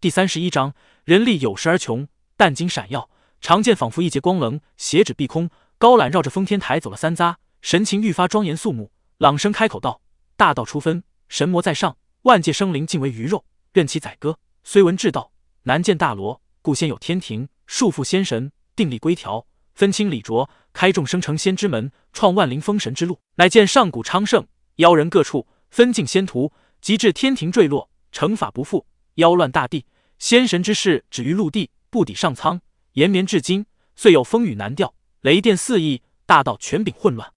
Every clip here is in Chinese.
第三十一章，人力有时而穷，但金闪耀，长剑仿佛一截光棱，斜指碧空。高览绕着封天台走了三匝，神情愈发庄严肃穆，朗声开口道：“大道初分，神魔在上，万界生灵尽为鱼肉，任其宰割。虽闻至道，难见大罗，故先有天庭，束缚仙神，定立规条，分清理浊，开众生成仙之门，创万灵封神之路。乃见上古昌盛，妖人各处，分尽仙途，及至天庭坠落，成法不复，妖乱大地。”仙神之事止于陆地，不抵上苍。延绵至今，遂有风雨难调，雷电四溢，大道权柄混乱。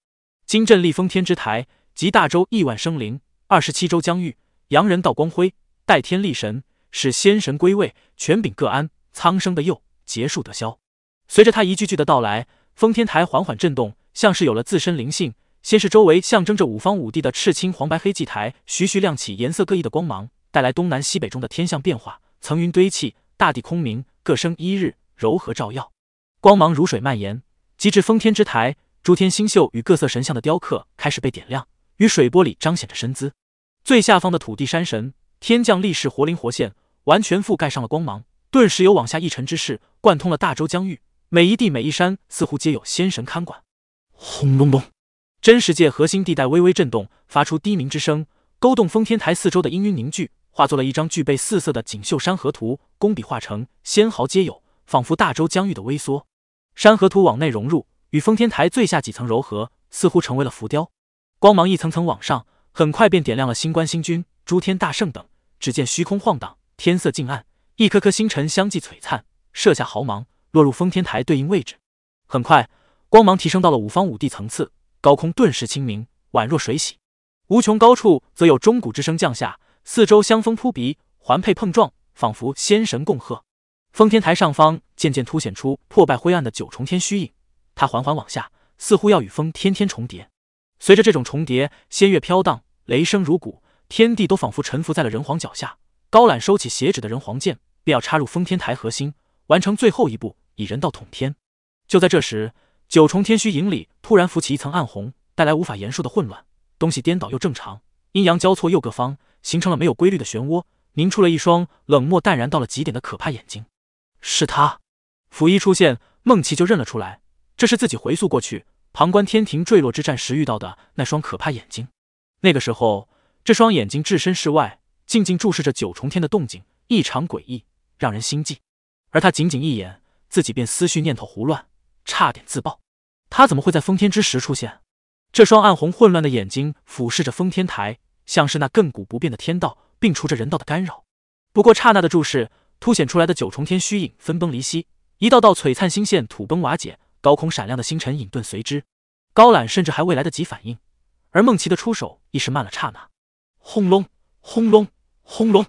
今镇立封天之台，集大周亿万生灵，二十七州疆域，扬人道光辉，代天立神，使仙神归位，权柄各安，苍生的佑，劫数得消。随着他一句句的到来，封天台缓缓震动，像是有了自身灵性。先是周围象征着五方五帝的赤青黄白黑祭台，徐徐亮起颜色各异的光芒，带来东南西北中的天象变化。层云堆砌，大地空明，各生一日，柔和照耀，光芒如水蔓延，及至封天之台，诸天星宿与各色神像的雕刻开始被点亮，于水波里彰显着身姿。最下方的土地山神、天降力士活灵活现，完全覆盖上了光芒，顿时有往下一沉之势，贯通了大周疆域，每一地每一山似乎皆有仙神看管。轰隆隆，真实界核心地带微微震动，发出低鸣之声，勾动封天台四周的氤氲凝聚。化作了一张具备四色的锦绣山河图，工笔画成，纤毫皆有，仿佛大周疆域的微缩。山河图往内融入，与封天台最下几层柔合，似乎成为了浮雕。光芒一层层往上，很快便点亮了星官、星君、诸天大圣等。只见虚空晃荡，天色近暗，一颗颗星辰相继璀璨，射下毫芒，落入封天台对应位置。很快，光芒提升到了五方五帝层次，高空顿时清明，宛若水洗。无穷高处则有钟鼓之声降下。四周香风扑鼻，环佩碰撞，仿佛仙神共贺。封天台上方渐渐凸显出破败灰暗的九重天虚影，它缓缓往下，似乎要与封天天重叠。随着这种重叠，仙乐飘荡，雷声如鼓，天地都仿佛臣服在了人皇脚下。高览收起斜指的人皇剑，便要插入封天台核心，完成最后一步，以人道统天。就在这时，九重天虚影里突然浮起一层暗红，带来无法言述的混乱。东西颠倒又正常，阴阳交错又各方。形成了没有规律的漩涡，凝出了一双冷漠淡然到了极点的可怕眼睛。是他，甫一出现，孟琪就认了出来，这是自己回溯过去旁观天庭坠落之战时遇到的那双可怕眼睛。那个时候，这双眼睛置身事外，静静注视着九重天的动静，异常诡异，让人心悸。而他仅仅一眼，自己便思绪念头胡乱，差点自爆。他怎么会在封天之时出现？这双暗红混乱的眼睛俯视着封天台。像是那亘古不变的天道，并除着人道的干扰。不过刹那的注视，凸显出来的九重天虚影分崩离析，一道道璀璨星线土崩瓦解，高空闪亮的星辰隐遁随之。高览甚至还未来得及反应，而孟琪的出手亦是慢了刹那。轰隆，轰隆，轰隆！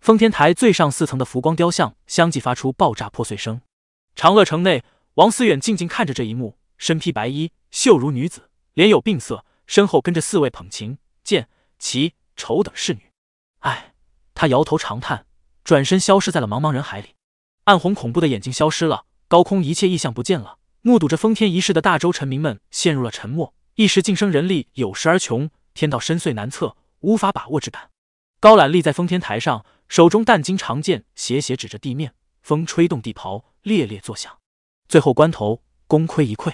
封天台最上四层的浮光雕像相继发出爆炸破碎声。长乐城内，王思远静静看着这一幕，身披白衣，秀如女子，脸有病色，身后跟着四位捧琴剑。其丑等侍女，唉，他摇头长叹，转身消失在了茫茫人海里。暗红恐怖的眼睛消失了，高空一切异象不见了。目睹着封天仪式的大周臣民们陷入了沉默，一时晋升人力有时而穷，天道深邃难测，无法把握之感。高览立在封天台上，手中淡金长剑斜斜指着地面，风吹动地袍，猎猎作响。最后关头，功亏一篑。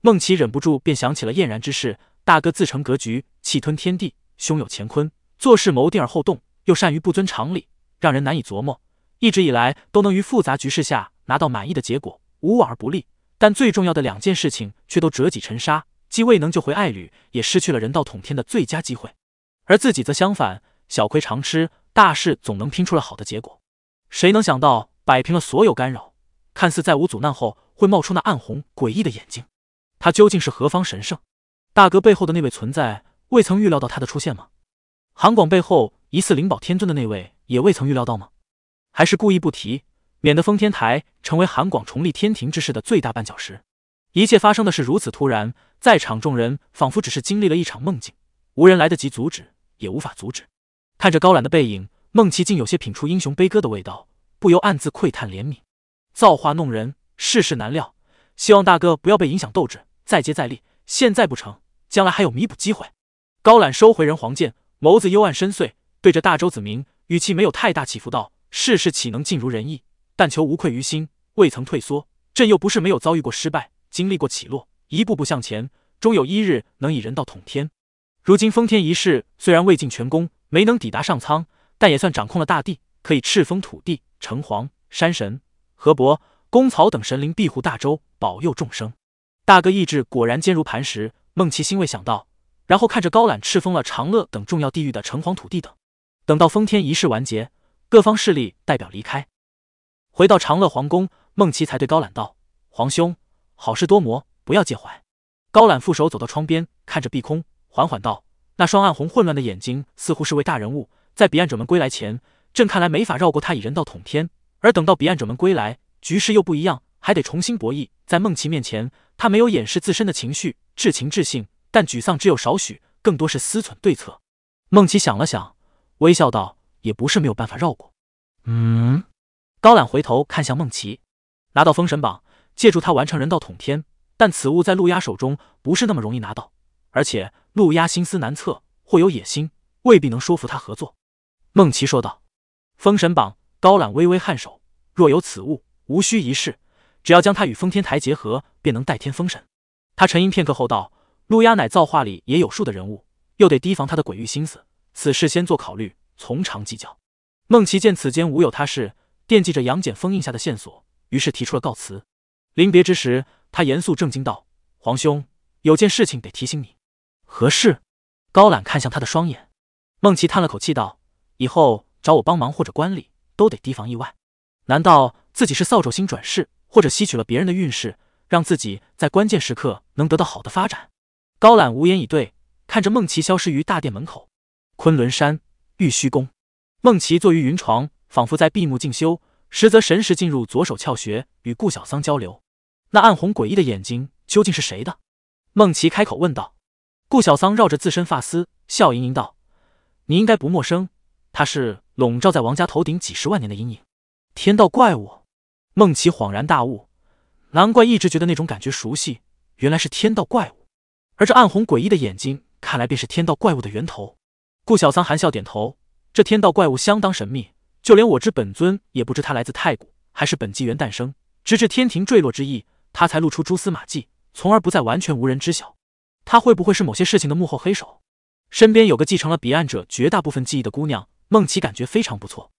孟琪忍不住便想起了燕然之事，大哥自成格局，气吞天地。胸有乾坤，做事谋定而后动，又善于不遵常理，让人难以琢磨。一直以来都能于复杂局势下拿到满意的结果，无往而不利。但最重要的两件事情却都折戟沉沙，既未能救回爱侣，也失去了人道统天的最佳机会。而自己则相反，小亏常吃，大事总能拼出了好的结果。谁能想到摆平了所有干扰，看似再无阻难后，会冒出那暗红诡异的眼睛？他究竟是何方神圣？大哥背后的那位存在？未曾预料到他的出现吗？韩广背后疑似灵宝天尊的那位也未曾预料到吗？还是故意不提，免得封天台成为韩广重立天庭之事的最大绊脚石？一切发生的是如此突然，在场众人仿佛只是经历了一场梦境，无人来得及阻止，也无法阻止。看着高览的背影，孟琪竟有些品出英雄悲歌的味道，不由暗自喟叹怜悯。造化弄人，世事难料，希望大哥不要被影响斗志，再接再厉。现在不成，将来还有弥补机会。高览收回人皇剑，眸子幽暗深邃，对着大周子明，语气没有太大起伏道：“世事岂能尽如人意？但求无愧于心，未曾退缩。朕又不是没有遭遇过失败，经历过起落，一步步向前，终有一日能以人道统天。如今封天一事虽然未尽全功，没能抵达上苍，但也算掌控了大地，可以敕封土地、城隍、山神、河伯、公曹等神灵庇护大周，保佑众生。大哥意志果然坚如磐石。孟琪欣慰想到，然后看着高览敕封了长乐等重要地域的城隍土地等。等到封天仪式完结，各方势力代表离开，回到长乐皇宫，孟琪才对高览道：“皇兄，好事多磨，不要介怀。”高览负手走到窗边，看着碧空，缓缓道：“那双暗红混乱的眼睛，似乎是位大人物。在彼岸者们归来前，朕看来没法绕过他，以人道统天。而等到彼岸者们归来，局势又不一样，还得重新博弈。在孟琪面前。”他没有掩饰自身的情绪，至情至性，但沮丧只有少许，更多是思忖对策。孟琪想了想，微笑道：“也不是没有办法绕过。”嗯。高览回头看向孟琪，拿到封神榜，借助他完成人道统天，但此物在陆压手中不是那么容易拿到，而且陆压心思难测，或有野心，未必能说服他合作。孟琪说道：“封神榜。”高览微微颔首：“若有此物，无需一试。”只要将它与封天台结合，便能代天封神。他沉吟片刻后道：“陆压乃造化里也有数的人物，又得提防他的鬼域心思，此事先做考虑，从长计较。”孟琪见此间无有他事，惦记着杨戬封印下的线索，于是提出了告辞。临别之时，他严肃正经道：“皇兄，有件事情得提醒你。”何事？高览看向他的双眼。孟琪叹了口气道：“以后找我帮忙或者观礼，都得提防意外。难道自己是扫帚星转世？”或者吸取了别人的运势，让自己在关键时刻能得到好的发展。高览无言以对，看着孟琪消失于大殿门口。昆仑山玉虚宫，孟琪坐于云床，仿佛在闭目静修，实则神识进入左手窍穴，与顾小桑交流。那暗红诡异的眼睛究竟是谁的？孟琪开口问道。顾小桑绕着自身发丝，笑盈盈道：“你应该不陌生，他是笼罩在王家头顶几十万年的阴影，天道怪物。”孟琪恍然大悟，难怪一直觉得那种感觉熟悉，原来是天道怪物。而这暗红诡异的眼睛，看来便是天道怪物的源头。顾小桑含笑点头，这天道怪物相当神秘，就连我之本尊也不知他来自太古，还是本纪元诞生，直至天庭坠落之意，他才露出蛛丝马迹，从而不再完全无人知晓。他会不会是某些事情的幕后黑手？身边有个继承了彼岸者绝大部分记忆的姑娘，孟琪感觉非常不错。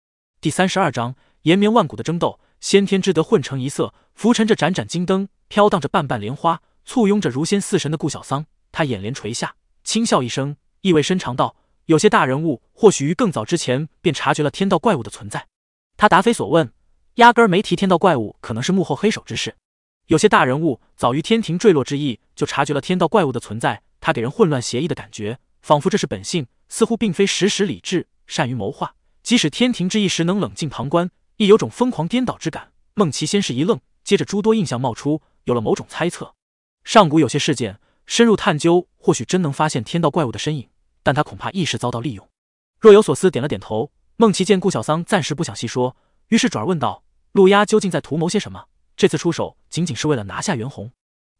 第三十二章延绵万古的争斗。先天之德混成一色，浮沉着盏盏金灯，飘荡着瓣瓣莲花，簇拥着如仙似神的顾小桑。他眼帘垂下，轻笑一声，意味深长道：“有些大人物或许于更早之前便察觉了天道怪物的存在。”他答非所问，压根儿没提天道怪物可能是幕后黑手之事。有些大人物早于天庭坠落之意就察觉了天道怪物的存在，他给人混乱邪异的感觉，仿佛这是本性，似乎并非时时理智，善于谋划。即使天庭之意时能冷静旁观。亦有种疯狂颠倒之感。孟琪先是一愣，接着诸多印象冒出，有了某种猜测。上古有些事件，深入探究，或许真能发现天道怪物的身影，但他恐怕一时遭到利用。若有所思，点了点头。孟琪见顾小桑暂时不想细说，于是转而问道：“陆压究竟在图谋些什么？这次出手仅仅是为了拿下袁弘？”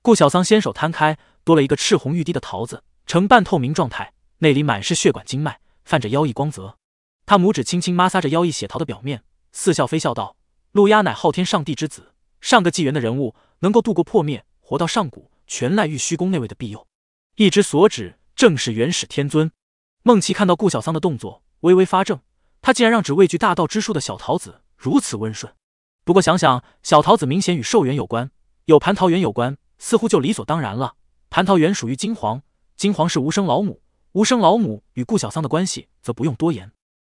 顾小桑先手摊开，多了一个赤红欲滴的桃子，呈半透明状态，内里满是血管经脉，泛着妖异光泽。他拇指轻轻摩挲着妖异血桃的表面。似笑非笑道：“陆压乃昊天上帝之子，上个纪元的人物，能够度过破灭，活到上古，全赖玉虚宫那位的庇佑。一之所指，正是元始天尊。”孟琪看到顾小桑的动作，微微发怔，他竟然让只畏惧大道之术的小桃子如此温顺。不过想想，小桃子明显与寿元有关，有蟠桃园有关，似乎就理所当然了。蟠桃园属于金皇，金皇是无声老母，无声老母与顾小桑的关系，则不用多言。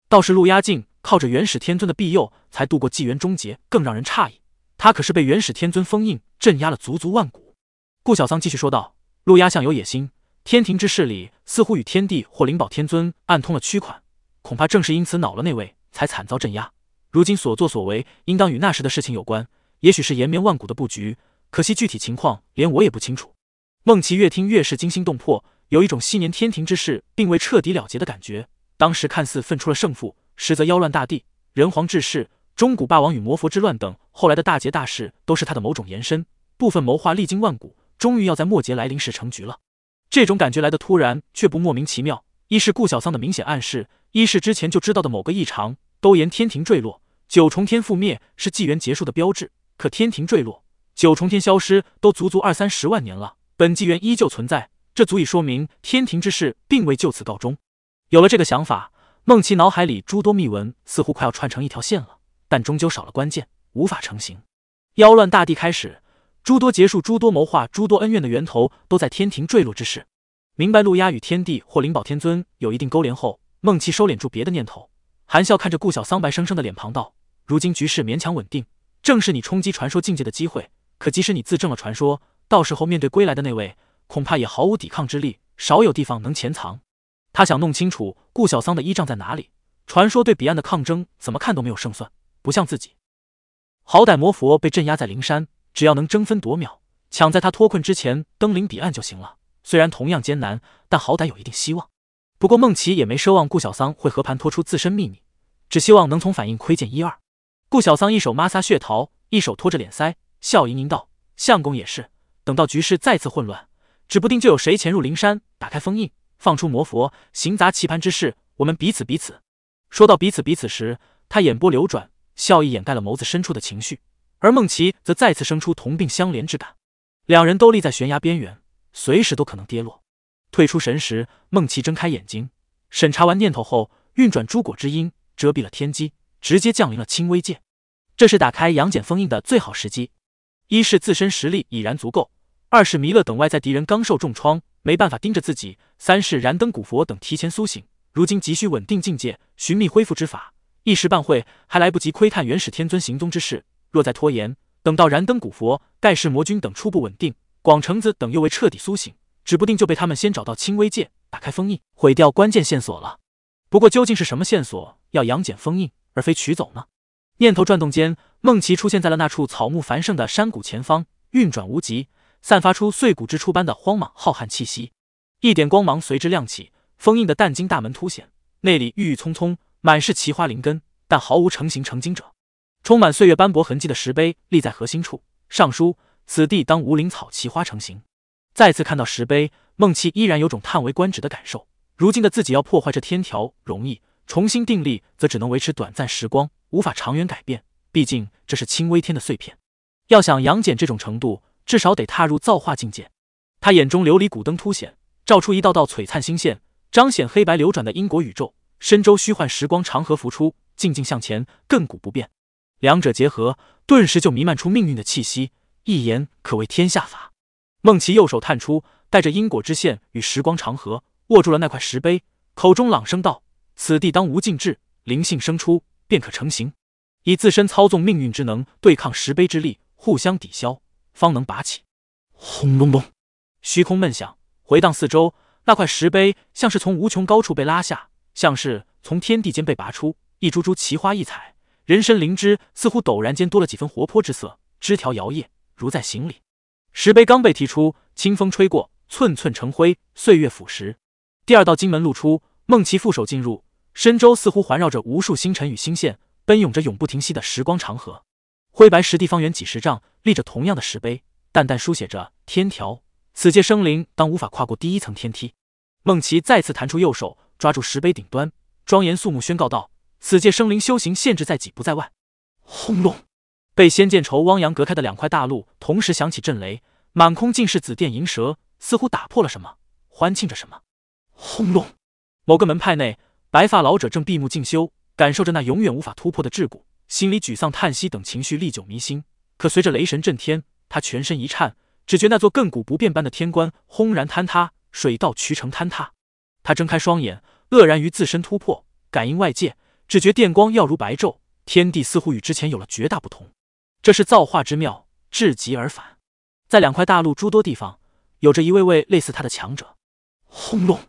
倒是陆压境。靠着元始天尊的庇佑才度过纪元终结，更让人诧异，他可是被元始天尊封印镇压了足足万古。顾小桑继续说道：“陆压相有野心，天庭之事里似乎与天帝或灵宝天尊暗通了区款，恐怕正是因此恼了那位，才惨遭镇压。如今所作所为，应当与那时的事情有关，也许是延绵万古的布局，可惜具体情况连我也不清楚。”孟琪越听越是惊心动魄，有一种昔年天庭之事并未彻底了结的感觉。当时看似分出了胜负。实则妖乱大地，人皇治世，中古霸王与魔佛之乱等，后来的大劫大事，都是他的某种延伸。部分谋划历经万古，终于要在末劫来临时成局了。这种感觉来的突然，却不莫名其妙。一是顾小桑的明显暗示，一是之前就知道的某个异常。都言天庭坠落，九重天覆灭是纪元结束的标志，可天庭坠落，九重天消失都足足二三十万年了，本纪元依旧存在，这足以说明天庭之事并未就此告终。有了这个想法，孟琪脑海里诸多秘闻似乎快要串成一条线了，但终究少了关键，无法成型。妖乱大地开始，诸多结束、诸多谋划、诸多恩怨的源头都在天庭坠落之时。明白陆压与天帝或灵宝天尊有一定勾连后，孟琪收敛住别的念头，含笑看着顾小桑白生生的脸庞道。如今局势勉强稳定，正是你冲击传说境界的机会。可即使你自证了传说，到时候面对归来的那位，恐怕也毫无抵抗之力，少有地方能潜藏。他想弄清楚顾小桑的依仗在哪里。传说对彼岸的抗争，怎么看都没有胜算，不像自己。好歹魔佛被镇压在灵山，只要能争分夺秒，抢在他脱困之前登临彼岸就行了。虽然同样艰难，但好歹有一定希望。不过孟琪也没奢望顾小桑会和盘托出自身秘密，只希望能从反应窥见一二。顾小桑一手抹挲血桃，一手托着脸腮，笑盈盈道：“相公也是，等到局势再次混乱，指不定就有谁潜入灵山，打开封印，放出魔佛，行砸棋盘之事。我们彼此彼此。”说到彼此彼此时，他眼波流转，笑意掩盖了眸子深处的情绪，而梦琪则再次生出同病相怜之感。两人都立在悬崖边缘，随时都可能跌落。退出神时，梦琪睁开眼睛，审查完念头后，运转诸果之音，遮蔽了天机。直接降临了轻微界，这是打开杨戬封印的最好时机。一是自身实力已然足够，二是弥勒等外在敌人刚受重创，没办法盯着自己；三是燃灯古佛等提前苏醒，如今急需稳定境界，寻觅恢复之法。一时半会还来不及窥探元始天尊行踪之事，若再拖延，等到燃灯古佛、盖世魔君等初步稳定，广成子等又未彻底苏醒，指不定就被他们先找到轻微界，打开封印，毁掉关键线索了。不过究竟是什么线索要杨戬封印？而非取走呢？念头转动间，孟琪出现在了那处草木繁盛的山谷前方，运转无极，散发出碎骨之初般的荒莽浩瀚气息。一点光芒随之亮起，封印的淡金大门凸显，内里郁郁葱葱，满是奇花灵根，但毫无成形成精者。充满岁月斑驳痕迹的石碑立在核心处，上书：“此地当无灵草奇花成形。”再次看到石碑，孟琪依然有种叹为观止的感受。如今的自己要破坏这天条容易。重新定力，则只能维持短暂时光，无法长远改变。毕竟这是轻微天的碎片，要想杨戬这种程度，至少得踏入造化境界。他眼中琉璃古灯凸显，照出一道道璀璨星线，彰显黑白流转的因果宇宙。深州虚幻时光长河浮出，静静向前，亘古不变。两者结合，顿时就弥漫出命运的气息，一言可谓天下法。孟琪右手探出，带着因果之线与时光长河，握住了那块石碑，口中朗声道。此地当无尽志，灵性生出便可成形。以自身操纵命运之能对抗石碑之力，互相抵消，方能拔起。轰隆隆，虚空闷响，回荡四周。那块石碑像是从无穷高处被拉下，像是从天地间被拔出。一株株奇花异彩，人参灵芝似乎陡然间多了几分活泼之色，枝条摇曳，如在行礼。石碑刚被提出，清风吹过，寸寸成灰，岁月腐蚀。第二道金门露出，孟琪负手进入。深州似乎环绕着无数星辰与星线，奔涌着永不停息的时光长河。灰白石地方圆几十丈，立着同样的石碑，淡淡书写着“天条”。此界生灵当无法跨过第一层天梯。孟琪再次弹出右手，抓住石碑顶端，庄严肃穆宣告道：“此界生灵修行限制在己不在外。”轰隆！被仙剑愁汪洋隔开的两块大陆同时响起震雷，满空尽是紫电银蛇，似乎打破了什么，欢庆着什么。轰隆！某个门派内。白发老者正闭目静修，感受着那永远无法突破的桎梏，心里沮丧、叹息等情绪历久弥新。可随着雷神震天，他全身一颤，只觉那座亘古不变般的天关轰然坍塌，水到渠成坍塌。他睁开双眼，愕然于自身突破，感应外界，只觉电光耀如白昼，天地似乎与之前有了绝大不同。这是造化之妙，至极而返。在两块大陆诸多地方，有着一位位类似他的强者。轰隆！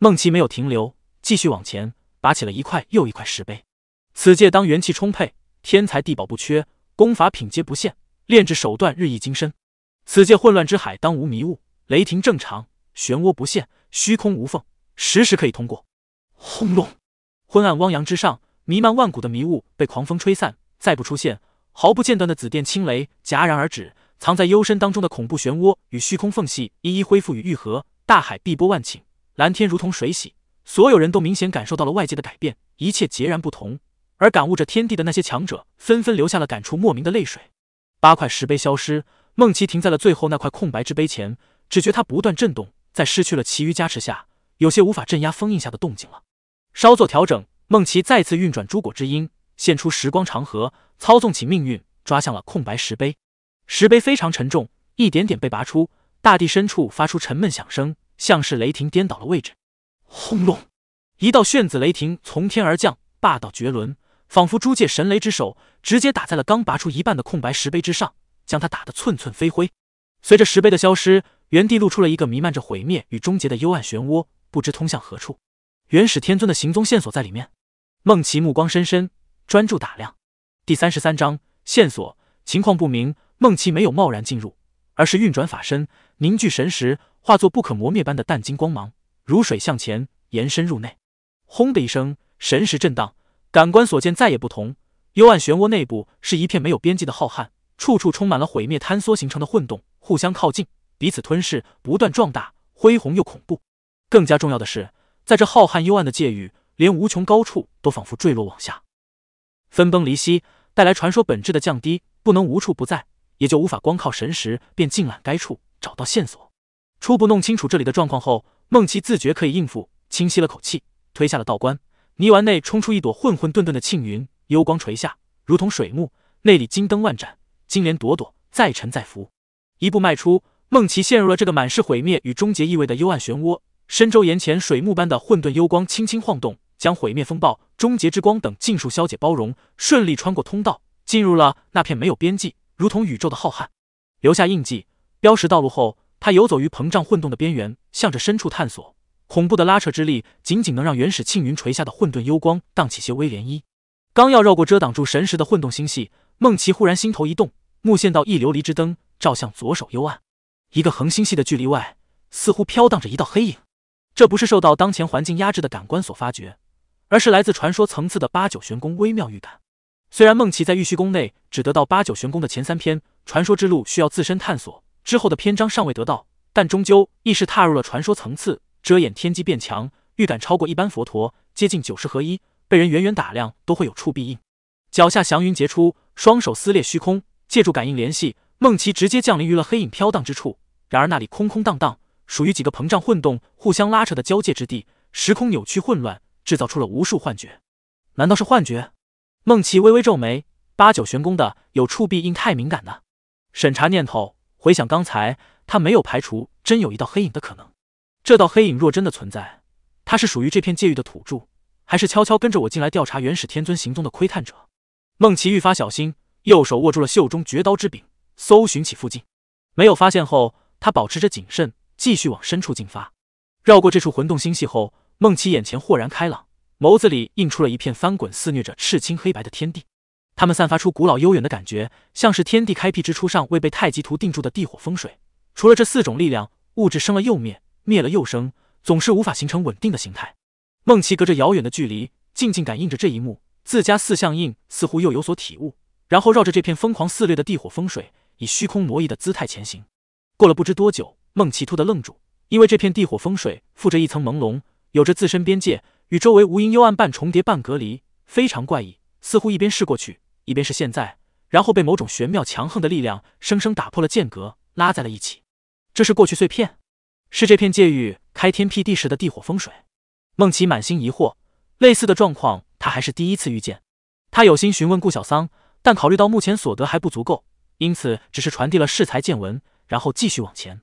孟琪没有停留。继续往前，拔起了一块又一块石碑。此界当元气充沛，天才地宝不缺，功法品阶不限，炼制手段日益精深。此界混乱之海当无迷雾，雷霆正常，漩涡不限，虚空无缝，时时可以通过。轰隆！昏暗汪洋之上，弥漫万古的迷雾被狂风吹散，再不出现。毫不间断的紫电青雷戛然而止，藏在幽深当中的恐怖漩涡与虚空缝隙一一恢复与愈合。大海碧波万顷，蓝天如同水洗。所有人都明显感受到了外界的改变，一切截然不同。而感悟着天地的那些强者，纷纷流下了感触莫名的泪水。八块石碑消失，孟琪停在了最后那块空白之碑前，只觉它不断震动，在失去了其余加持下，有些无法镇压封印下的动静了。稍作调整，孟琪再次运转诸果之音，现出时光长河，操纵起命运，抓向了空白石碑。石碑非常沉重，一点点被拔出，大地深处发出沉闷响声，像是雷霆颠倒了位置。轰隆！一道炫紫雷霆从天而降，霸道绝伦。仿佛诸界神雷之手，直接打在了刚拔出一半的空白石碑之上，将它打得寸寸飞灰。随着石碑的消失，原地露出了一个弥漫着毁灭与终结的幽暗漩涡，不知通向何处。元始天尊的行踪线索在里面。孟奇目光深深，专注打量。第三十三章线索情况不明。孟奇没有贸然进入，而是运转法身，凝聚神识，化作不可磨灭般的淡金光芒，如水向前延伸入内。轰的一声，神识震荡。感官所见再也不同，幽暗漩涡内部是一片没有边际的浩瀚，处处充满了毁灭坍缩形成的混动，互相靠近，彼此吞噬，不断壮大，恢宏又恐怖。更加重要的是，在这浩瀚幽暗的界域，连无穷高处都仿佛坠落往下，分崩离析，带来传说本质的降低，不能无处不在，也就无法光靠神识便尽览该处，找到线索。初步弄清楚这里的状况后，梦琪自觉可以应付，轻吸了口气，推下了道观。泥丸内冲出一朵混混沌沌的庆云，幽光垂下，如同水幕，内里金灯万盏，金莲朵朵，再沉再浮。一步迈出，梦琪陷入了这个满是毁灭与终结意味的幽暗漩涡。深州岩前水幕般的混沌幽光轻轻晃动，将毁灭风暴、终结之光等尽数消解包容，顺利穿过通道，进入了那片没有边际、如同宇宙的浩瀚。留下印记，标识道路后，他游走于膨胀混动的边缘，向着深处探索。恐怖的拉扯之力，仅仅能让原始庆云垂下的混沌幽光荡起些微涟漪。刚要绕过遮挡住神识的混动星系，孟奇忽然心头一动，目线到一琉璃之灯照向左手幽暗，一个恒星系的距离外，似乎飘荡着一道黑影。这不是受到当前环境压制的感官所发觉，而是来自传说层次的八九玄宫微妙预感。虽然梦奇在玉虚宫内只得到八九玄宫的前三篇传说之路，需要自身探索，之后的篇章尚未得到，但终究亦是踏入了传说层次。遮掩天机变强，预感超过一般佛陀，接近九十合一，被人远远打量都会有触壁印。脚下祥云结出，双手撕裂虚空，借助感应联系，梦奇直接降临于了黑影飘荡之处。然而那里空空荡荡，属于几个膨胀混动互相拉扯的交界之地，时空扭曲混乱，制造出了无数幻觉。难道是幻觉？孟奇微微皱眉，八九玄宫的有触壁印太敏感呢。审查念头，回想刚才，他没有排除真有一道黑影的可能。这道黑影若真的存在，他是属于这片界域的土著，还是悄悄跟着我进来调查元始天尊行踪的窥探者？孟奇愈发小心，右手握住了袖中绝刀之柄，搜寻起附近。没有发现后，他保持着谨慎，继续往深处进发。绕过这处混动星系后，孟奇眼前豁然开朗，眸子里映出了一片翻滚肆虐着赤青黑白的天地。它们散发出古老悠远的感觉，像是天地开辟之初尚未被太极图定住的地火风水。除了这四种力量，物质生了又灭。灭了又生，总是无法形成稳定的形态。孟奇隔着遥远的距离，静静感应着这一幕，自家四象印似乎又有所体悟，然后绕着这片疯狂肆虐的地火风水，以虚空挪移的姿态前行。过了不知多久，孟奇突的愣住，因为这片地火风水附着一层朦胧，有着自身边界，与周围无垠幽暗半重叠半隔离，非常怪异，似乎一边是过去，一边是现在，然后被某种玄妙强横的力量生生打破了间隔，拉在了一起。这是过去碎片。是这片界域开天辟地时的地火风水。孟奇满心疑惑，类似的状况他还是第一次遇见。他有心询问顾小桑，但考虑到目前所得还不足够，因此只是传递了适才见闻，然后继续往前。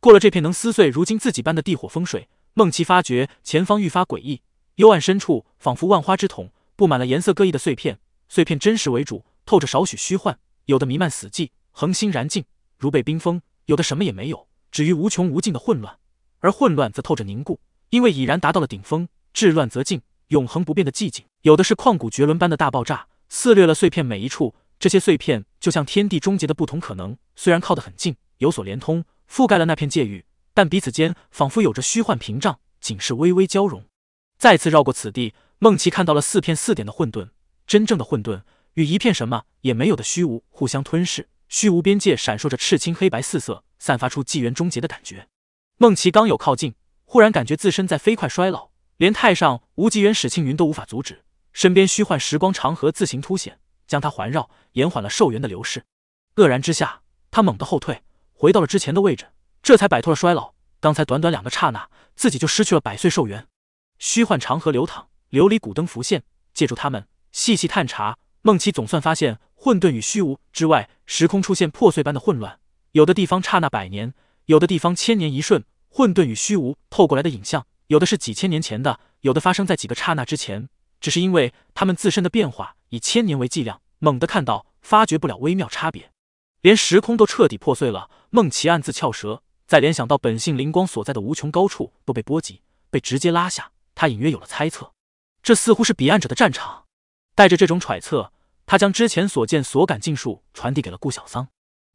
过了这片能撕碎如今自己般的地火风水，梦奇发觉前方愈发诡异，幽暗深处仿佛万花之筒，布满了颜色各异的碎片。碎片真实为主，透着少许虚幻，有的弥漫死寂，恒星燃尽，如被冰封；有的什么也没有。止于无穷无尽的混乱，而混乱则透着凝固，因为已然达到了顶峰。治乱则静，永恒不变的寂静。有的是旷古绝伦般的大爆炸，肆虐了碎片每一处。这些碎片就像天地终结的不同可能，虽然靠得很近，有所连通，覆盖了那片界域，但彼此间仿佛有着虚幻屏障，仅是微微交融。再次绕过此地，孟奇看到了四片四点的混沌，真正的混沌与一片什么也没有的虚无互相吞噬，虚无边界闪烁着赤青黑白四色。散发出纪元终结的感觉。孟奇刚有靠近，忽然感觉自身在飞快衰老，连太上无极元始青云都无法阻止，身边虚幻时光长河自行凸显，将他环绕，延缓了寿元的流逝。愕然之下，他猛地后退，回到了之前的位置，这才摆脱了衰老。刚才短短两个刹那，自己就失去了百岁寿元。虚幻长河流淌，琉璃古灯浮现，借助它们细细探查，孟琪总算发现混沌与虚无之外，时空出现破碎般的混乱。有的地方刹那百年，有的地方千年一瞬。混沌与虚无透过来的影像，有的是几千年前的，有的发生在几个刹那之前。只是因为他们自身的变化以千年为计量，猛地看到，发觉不了微妙差别，连时空都彻底破碎了。孟琪暗自翘舌，再联想到本性灵光所在的无穷高处都被波及，被直接拉下。他隐约有了猜测，这似乎是彼岸者的战场。带着这种揣测，他将之前所见所感尽数传递给了顾小桑。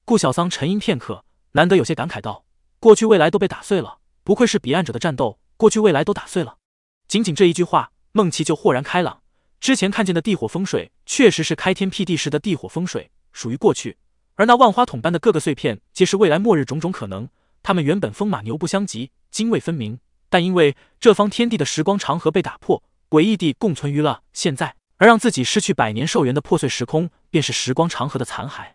顾小桑沉吟片刻，难得有些感慨道：“过去未来都被打碎了，不愧是彼岸者的战斗，过去未来都打碎了。”仅仅这一句话，孟琪就豁然开朗。之前看见的地火风水，确实是开天辟地时的地火风水，属于过去；而那万花筒般的各个碎片，皆是未来末日种种可能。他们原本风马牛不相及，泾渭分明。但因为这方天地的时光长河被打破，诡异地共存于了现在，而让自己失去百年寿元的破碎时空，便是时光长河的残骸。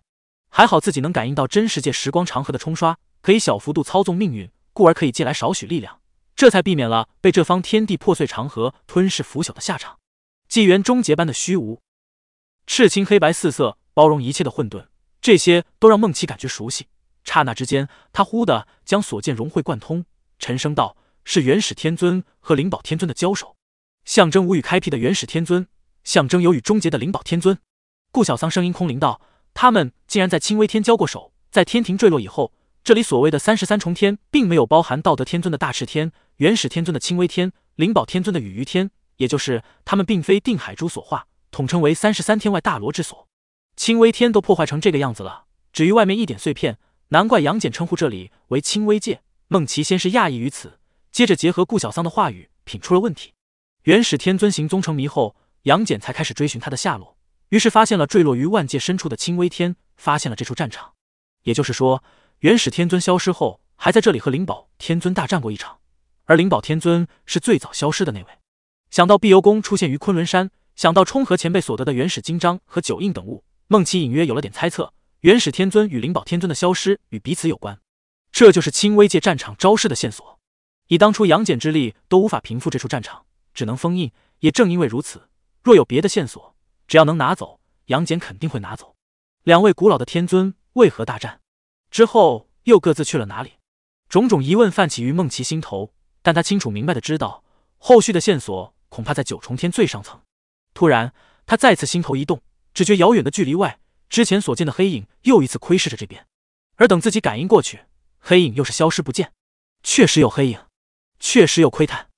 还好自己能感应到真世界时光长河的冲刷，可以小幅度操纵命运，故而可以借来少许力量，这才避免了被这方天地破碎长河吞噬腐朽的下场。纪元终结般的虚无，赤青黑白四色包容一切的混沌，这些都让孟琪感觉熟悉。刹那之间，他忽地将所见融会贯通，沉声道。是元始天尊和灵宝天尊的交手，象征无语开辟的元始天尊，象征有与终结的灵宝天尊。顾小桑声音空灵道：“他们竟然在清微天交过手，在天庭坠落以后，这里所谓的三十三重天，并没有包含道德天尊的大赤天、元始天尊的清微天、灵宝天尊的雨余天，也就是他们并非定海珠所化，统称为三十三天外大罗之所。青微天都破坏成这个样子了，至于外面一点碎片，难怪杨戬称呼这里为青微界。孟奇先是讶异于此。”接着结合顾小桑的话语，品出了问题。元始天尊行踪成谜后，杨戬才开始追寻他的下落，于是发现了坠落于万界深处的青微天，发现了这处战场。也就是说，元始天尊消失后，还在这里和灵宝天尊大战过一场，而灵宝天尊是最早消失的那位。想到碧游宫出现于昆仑山，想到冲和前辈所得的元始金章和九印等物，孟琪隐约有了点猜测：元始天尊与灵宝天尊的消失与彼此有关。这就是清微界战场招式的线索。以当初杨戬之力都无法平复这处战场，只能封印。也正因为如此，若有别的线索，只要能拿走，杨戬肯定会拿走。两位古老的天尊为何大战？之后又各自去了哪里？种种疑问泛起于孟琪心头，但他清楚明白的知道，后续的线索恐怕在九重天最上层。突然，他再次心头一动，只觉遥远的距离外，之前所见的黑影又一次窥视着这边。而等自己感应过去，黑影又是消失不见。确实有黑影。确实有窥探，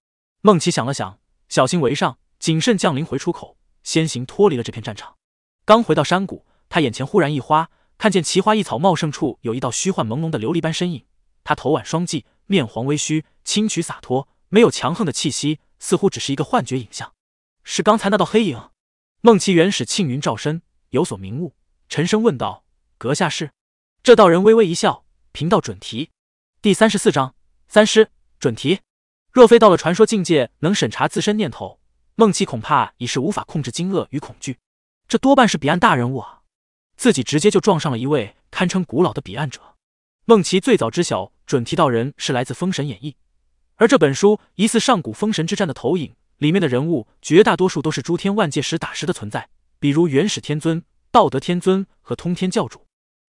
孟琪想了想，小心围上，谨慎降临回出口，先行脱离了这片战场。刚回到山谷，他眼前忽然一花，看见奇花异草茂盛处有一道虚幻朦胧的琉璃般身影。他头挽双髻，面黄微虚，轻曲洒脱，没有强横的气息，似乎只是一个幻觉影像。是刚才那道黑影？孟琪原始庆云照身，有所明悟，沉声问道：“阁下是？”这道人微微一笑，贫道准提，第三十四章三师准提。若非到了传说境界，能审查自身念头，孟琪恐怕已是无法控制惊愕与恐惧。这多半是彼岸大人物啊！自己直接就撞上了一位堪称古老的彼岸者。孟琪最早知晓准提道人是来自《封神演义》，而这本书疑似上古封神之战的投影，里面的人物绝大多数都是诸天万界实打实的存在，比如元始天尊、道德天尊和通天教主。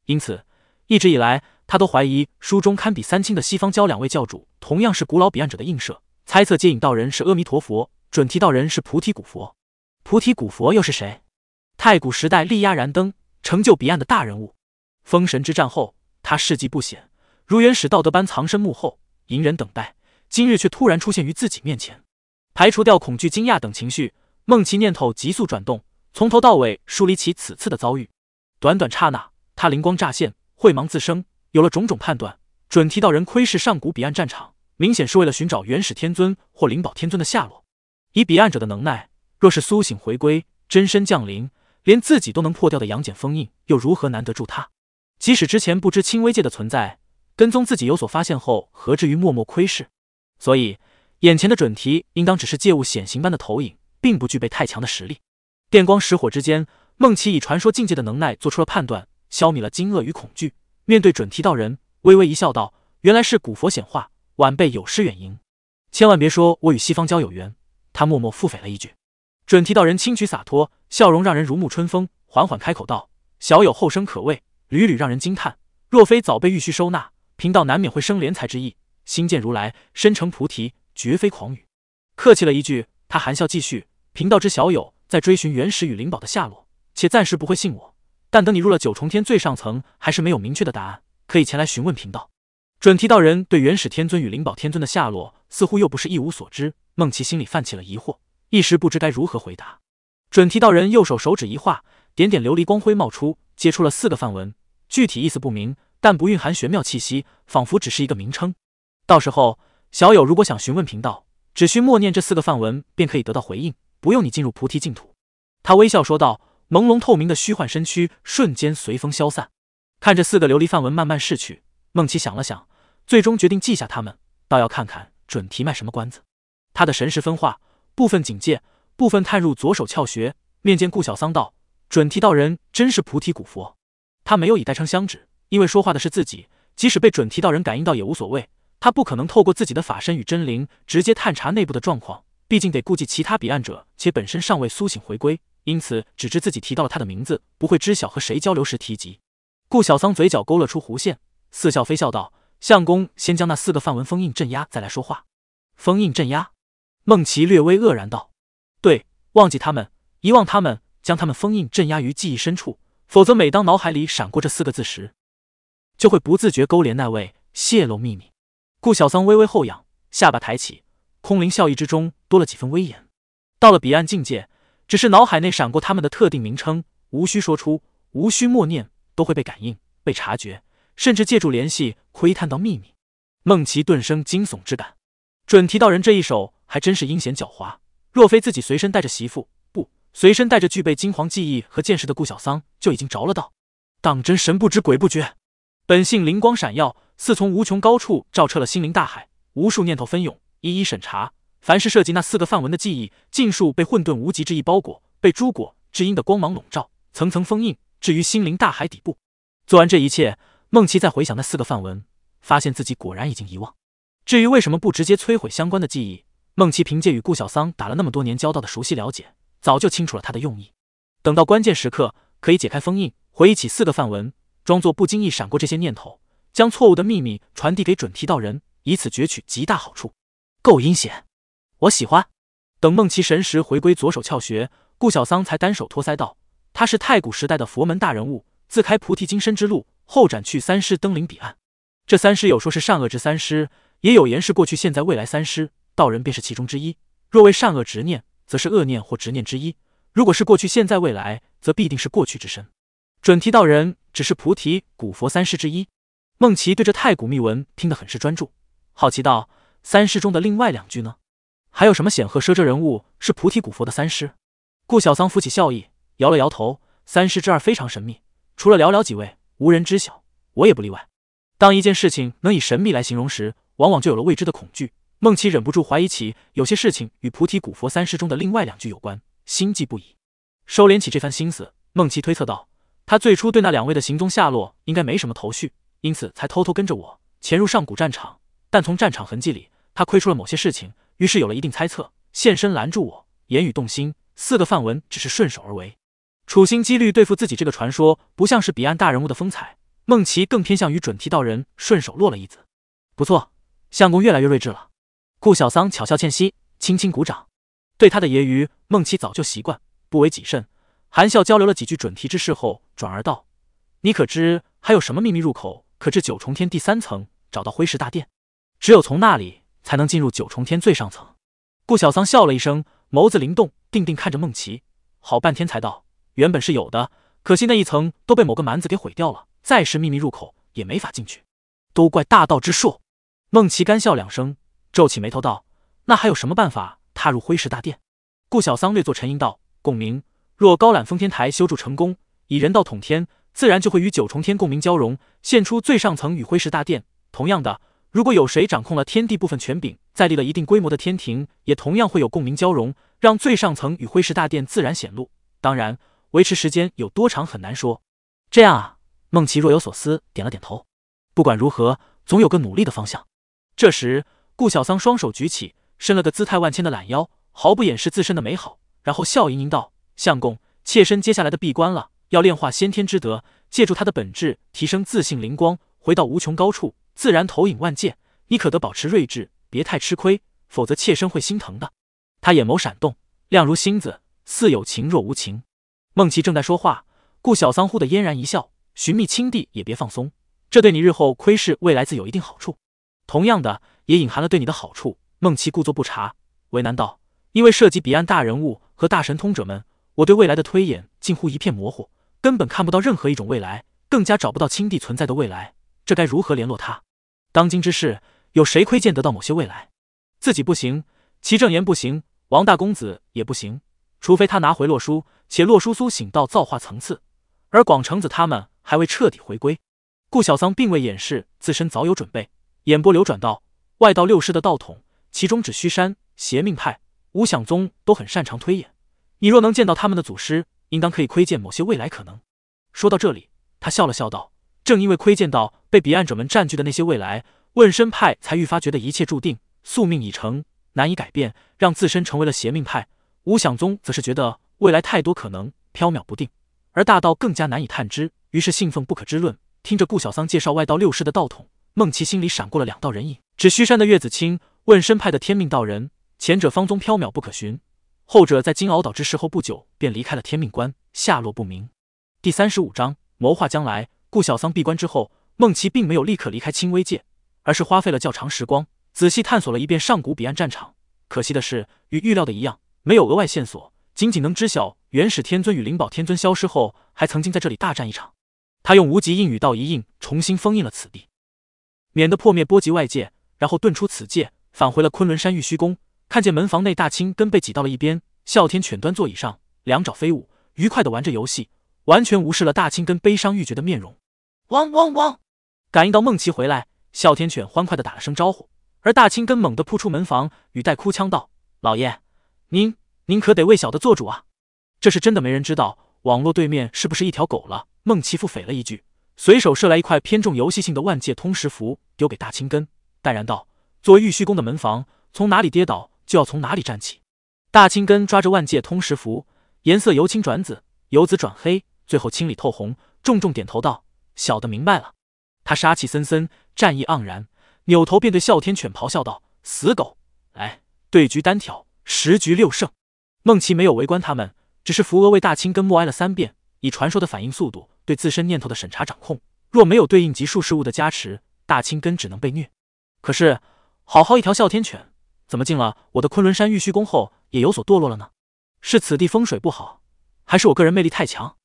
因此，一直以来。他都怀疑书中堪比三清的西方教两位教主同样是古老彼岸者的映射，猜测接引道人是阿弥陀佛，准提道人是菩提古佛。菩提古佛又是谁？太古时代力压燃灯，成就彼岸的大人物。封神之战后，他事迹不显，如原始道德般藏身幕后，隐忍等待。今日却突然出现于自己面前，排除掉恐惧、惊讶等情绪，梦其念头急速转动，从头到尾梳理起此次的遭遇。短短刹那，他灵光乍现，慧芒自生。有了种种判断，准提道人窥视上古彼岸战场，明显是为了寻找元始天尊或灵宝天尊的下落。以彼岸者的能耐，若是苏醒回归，真身降临，连自己都能破掉的杨戬封印，又如何难得住他？即使之前不知轻微界的存在，跟踪自己有所发现后，何至于默默窥视？所以，眼前的准提应当只是借物显形般的投影，并不具备太强的实力。电光石火之间，孟奇以传说境界的能耐做出了判断，消弭了惊愕与恐惧。面对准提道人，微微一笑，道：“原来是古佛显化，晚辈有失远迎。千万别说我与西方交有缘。”他默默腹诽了一句。准提道人轻举洒脱，笑容让人如沐春风，缓缓开口道：“小友后生可畏，屡屡让人惊叹。若非早被玉虚收纳，贫道难免会生怜才之意。心见如来身成菩提，绝非狂语。”客气了一句，他含笑继续：“贫道知小友。”在追寻原石与灵宝的下落，且暂时不会信我。但等你入了九重天最上层，还是没有明确的答案，可以前来询问贫道。准提道人对元始天尊与灵宝天尊的下落，似乎又不是一无所知。梦琪心里泛起了疑惑，一时不知该如何回答。准提道人右手手指一画，点点琉璃光辉冒出，接出了四个梵文，具体意思不明，但不蕴含玄妙气息，仿佛只是一个名称。到时候小友如果想询问贫道，只需默念这四个梵文，便可以得到回应。不用你进入菩提净土，他微笑说道。朦胧透明的虚幻身躯瞬间随风消散。看着四个琉璃梵文慢慢逝去，孟琪想了想，最终决定记下他们，倒要看看准提卖什么关子。他的神识分化，部分警戒，部分探入左手窍穴，面见顾小桑道：“准提道人真是菩提古佛。”他没有以代称相指，因为说话的是自己，即使被准提道人感应到也无所谓。他不可能透过自己的法身与真灵直接探查内部的状况。毕竟得顾及其他彼岸者，且本身尚未苏醒回归，因此只知自己提到了他的名字，不会知晓和谁交流时提及。顾小桑嘴角勾勒出弧线，似笑非笑道：“相公，先将那四个梵文封印镇压，再来说话。”封印镇压，孟琪略微愕然道：“对，忘记他们，遗忘他们，将他们封印镇压于记忆深处，否则每当脑海里闪过这四个字时，就会不自觉勾连那位，泄露秘密。”顾小桑微微后仰，下巴抬起。空灵笑意之中多了几分威严。到了彼岸境界，只是脑海内闪过他们的特定名称，无需说出，无需默念，都会被感应、被察觉，甚至借助联系窥探到秘密。孟琪顿生惊悚之感。准提道人这一手还真是阴险狡猾。若非自己随身带着媳妇，不随身带着具备金黄记忆和见识的顾小桑，就已经着了道。当真神不知鬼不觉，本性灵光闪耀，似从无穷高处照彻了心灵大海，无数念头纷涌。一一审查，凡是涉及那四个梵文的记忆，尽数被混沌无极之意包裹，被诸果之音的光芒笼罩，层层封印，置于心灵大海底部。做完这一切，梦琪再回想那四个梵文，发现自己果然已经遗忘。至于为什么不直接摧毁相关的记忆，梦琪凭借与顾小桑打了那么多年交道的熟悉了解，早就清楚了他的用意。等到关键时刻，可以解开封印，回忆起四个梵文，装作不经意闪过这些念头，将错误的秘密传递给准提道人，以此攫取极大好处。够阴险，我喜欢。等梦奇神识回归左手窍穴，顾小桑才单手托腮道：“他是太古时代的佛门大人物，自开菩提金身之路，后斩去三师登临彼岸。这三师有说是善恶之三师，也有言是过去、现在、未来三师。道人便是其中之一。若为善恶执念，则是恶念或执念之一；如果是过去、现在、未来，则必定是过去之身。准提道人只是菩提古佛三师之一。”孟奇对这太古秘文听得很是专注，好奇道。三师中的另外两句呢？还有什么显赫奢遮人物是菩提古佛的三师？顾小桑浮起笑意，摇了摇头。三师之二非常神秘，除了寥寥几位，无人知晓，我也不例外。当一件事情能以神秘来形容时，往往就有了未知的恐惧。孟琪忍不住怀疑起有些事情与菩提古佛三师中的另外两句有关，心悸不已。收敛起这番心思，孟琪推测道：他最初对那两位的行踪下落应该没什么头绪，因此才偷偷跟着我潜入上古战场。但从战场痕迹里，他窥出了某些事情，于是有了一定猜测，现身拦住我，言语动心。四个范文只是顺手而为，处心积虑对付自己这个传说，不像是彼岸大人物的风采。孟琪更偏向于准提道人，顺手落了一子。不错，相公越来越睿智了。顾小桑巧笑倩兮，轻轻鼓掌。对他的揶揄，孟琪早就习惯，不为己甚。含笑交流了几句准提之事后，转而道：“你可知还有什么秘密入口，可至九重天第三层，找到辉石大殿？只有从那里。”才能进入九重天最上层。顾小桑笑了一声，眸子灵动，定定看着孟琪，好半天才道：“原本是有的，可惜那一层都被某个蛮子给毁掉了，再是秘密入口也没法进去。都怪大道之术。”孟琪干笑两声，皱起眉头道：“那还有什么办法踏入辉石大殿？”顾小桑略作沉吟道：“共鸣。若高览封天台修筑成功，以人道统天，自然就会与九重天共鸣交融，现出最上层与辉石大殿。同样的。”如果有谁掌控了天地部分权柄，再立了一定规模的天庭，也同样会有共鸣交融，让最上层与辉石大殿自然显露。当然，维持时间有多长很难说。这样啊，孟琪若有所思，点了点头。不管如何，总有个努力的方向。这时，顾小桑双手举起，伸了个姿态万千的懒腰，毫不掩饰自身的美好，然后笑盈盈道：“相公，妾身接下来的闭关了，要炼化先天之德，借助它的本质，提升自信灵光，回到无穷高处，自然投影万界。你可得保持睿智，别太吃亏，否则妾身会心疼的。”他眼眸闪动，亮如星子，似有情若无情。孟琪正在说话，顾小桑忽的嫣然一笑：“寻觅青帝也别放松，这对你日后窥视未来自有一定好处。同样的，也隐含了对你的好处。”孟琪故作不察，为难道：“因为涉及彼岸大人物和大神通者们，我对未来的推演近乎一片模糊，根本看不到任何一种未来，更加找不到亲弟存在的未来。这该如何联络他？当今之事，有谁窥见得到某些未来？自己不行，齐正言不行，王大公子也不行。”除非他拿回洛书，且洛书苏醒到造化层次，而广成子他们还未彻底回归。顾小桑并未掩饰自身早有准备，眼波流转道：“外道六师的道统，其中指虚山、邪命派、无想宗都很擅长推演。你若能见到他们的祖师，应当可以窥见某些未来可能。”说到这里，他笑了笑道：“正因为窥见到被彼岸者们占据的那些未来，问身派才愈发觉得一切注定，宿命已成，难以改变，让自身成为了邪命派。”吴想宗则是觉得未来太多可能，缥缈不定，而大道更加难以探知，于是信奉不可知论。听着顾小桑介绍外道六师的道统，孟琪心里闪过了两道人影：指虚山的岳子清，问身派的天命道人。前者方宗缥缈不可寻，后者在金鳌岛之事后不久便离开了天命关，下落不明。第三十五章谋划将来。顾小桑闭关之后，孟琪并没有立刻离开清微界，而是花费了较长时光，仔细探索了一遍上古彼岸战场。可惜的是，与预料的一样。没有额外线索，仅仅能知晓元始天尊与灵宝天尊消失后，还曾经在这里大战一场。他用无极印与道一印，重新封印了此地，免得破灭波及外界。然后遁出此界，返回了昆仑山玉虚宫，看见门房内大青根被挤到了一边，哮天犬端座椅上，两爪飞舞，愉快地玩着游戏，完全无视了大青根悲伤欲绝的面容。汪汪汪！感应到孟琪回来，哮天犬欢快地打了声招呼，而大青根猛地扑出门房，语带哭腔道：“老爷。”您您可得为小的做主啊！这是真的，没人知道网络对面是不是一条狗了。孟琪腹诽了一句，随手射来一块偏重游戏性的万界通识符，丢给大青根，淡然道：“作为玉虚宫的门房，从哪里跌倒就要从哪里站起。”大青根抓着万界通识符，颜色由青转紫，由紫转黑，最后青里透红，重重点头道：“小的明白了。”他杀气森森，战意盎然，扭头便对哮天犬咆哮道：“死狗，来对局单挑！”十局六胜，孟琪没有围观他们，只是扶额为大青根默哀了三遍，以传说的反应速度对自身念头的审查掌控。若没有对应级数事物的加持，大青根只能被虐。可是，好好一条哮天犬，怎么进了我的昆仑山玉虚宫后也有所堕落了呢？是此地风水不好，还是我个人魅力太强？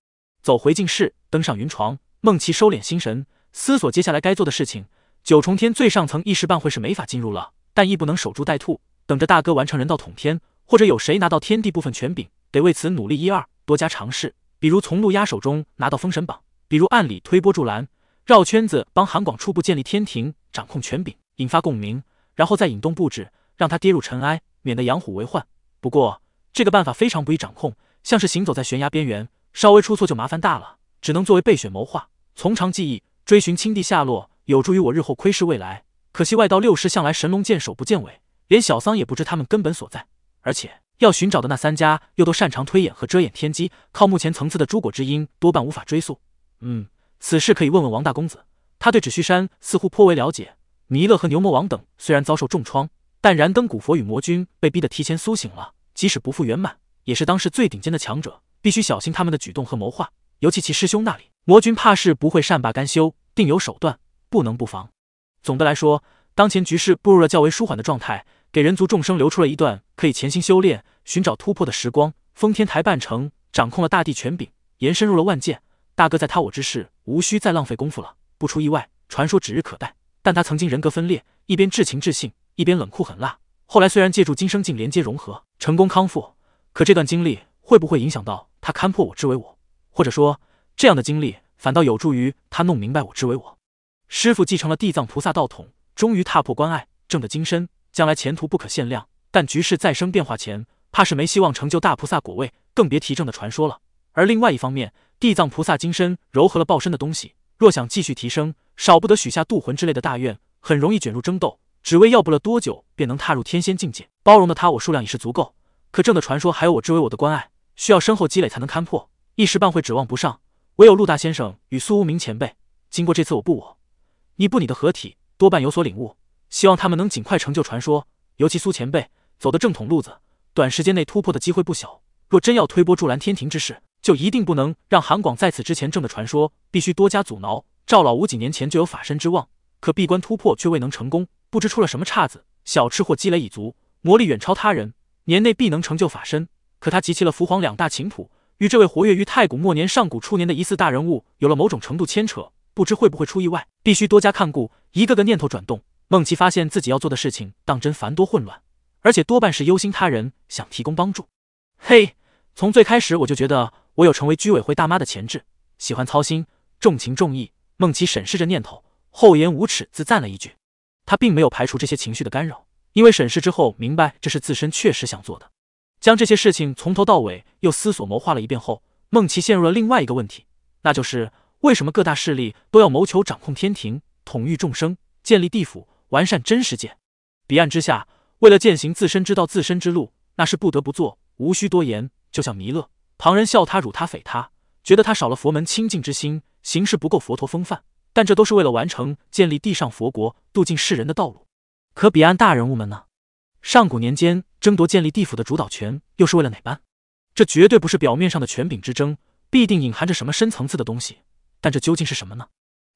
走回静室，登上云床，孟琪收敛心神，思索接下来该做的事情。九重天最上层一时半会是没法进入了，但亦不能守株待兔。等着大哥完成人道统天，或者有谁拿到天地部分权柄，得为此努力一二，多加尝试。比如从陆压手中拿到封神榜，比如暗里推波助澜，绕圈子帮韩广初步建立天庭，掌控权柄，引发共鸣，然后再引动布置，让他跌入尘埃，免得养虎为患。不过这个办法非常不易掌控，像是行走在悬崖边缘，稍微出错就麻烦大了。只能作为备选谋划，从长计议，追寻青帝下落，有助于我日后窥视未来。可惜外道六师向来神龙见首不见尾。连小桑也不知他们根本所在，而且要寻找的那三家又都擅长推演和遮掩天机，靠目前层次的诸果之因，多半无法追溯。嗯，此事可以问问王大公子，他对指虚山似乎颇为了解。弥勒和牛魔王等虽然遭受重创，但燃灯古佛与魔君被逼得提前苏醒了，即使不复圆满，也是当世最顶尖的强者，必须小心他们的举动和谋划。尤其其师兄那里，魔君怕是不会善罢甘休，定有手段，不能不防。总的来说，当前局势步入了较为舒缓的状态。给人族众生留出了一段可以潜心修炼、寻找突破的时光。封天台半成，掌控了大地权柄，延伸入了万界。大哥在他我之事，无需再浪费功夫了。不出意外，传说指日可待。但他曾经人格分裂，一边至情至性，一边冷酷狠辣。后来虽然借助金生镜连接融合，成功康复，可这段经历会不会影响到他勘破我之为我？或者说，这样的经历反倒有助于他弄明白我之为我？师傅继承了地藏菩萨道统，终于踏破关隘，正得金身。将来前途不可限量，但局势再生变化前，怕是没希望成就大菩萨果位，更别提正的传说了。而另外一方面，地藏菩萨金身糅合了报身的东西，若想继续提升，少不得许下渡魂之类的大愿，很容易卷入争斗。只为要不了多久便能踏入天仙境界，包容的他我数量已是足够，可正的传说还有我之为我的关爱，需要深厚积累才能勘破，一时半会指望不上。唯有陆大先生与苏无名前辈，经过这次我不我，你不你的合体，多半有所领悟，希望他们能尽快成就传说。尤其苏前辈走的正统路子，短时间内突破的机会不小。若真要推波助澜天庭之事，就一定不能让韩广在此之前正的传说，必须多加阻挠。赵老五几年前就有法身之望，可闭关突破却未能成功。不知出了什么岔子，小吃货积累已足，魔力远超他人，年内必能成就法身。可他集齐了伏皇两大琴谱，与这位活跃于太古末年、上古初年的疑似大人物有了某种程度牵扯，不知会不会出意外，必须多加看顾。一个个念头转动，孟琪发现自己要做的事情当真繁多混乱，而且多半是忧心他人，想提供帮助。嘿，从最开始我就觉得我有成为居委会大妈的潜质，喜欢操心，重情重义。孟琪审视着念头，厚颜无耻自赞了一句。他并没有排除这些情绪的干扰，因为审视之后明白这是自身确实想做的。将这些事情从头到尾又思索谋划了一遍后，孟琪陷入了另外一个问题，那就是为什么各大势力都要谋求掌控天庭、统御众生、建立地府、完善真实界？彼岸之下，为了践行自身之道、自身之路，那是不得不做，无需多言。就像弥勒，旁人笑他、辱他、诽他，觉得他少了佛门清净之心，行事不够佛陀风范。但这都是为了完成建立地上佛国、度尽世人的道路。可彼岸大人物们呢？上古年间争夺建立地府的主导权，又是为了哪般？这绝对不是表面上的权柄之争，必定隐含着什么深层次的东西。但这究竟是什么呢？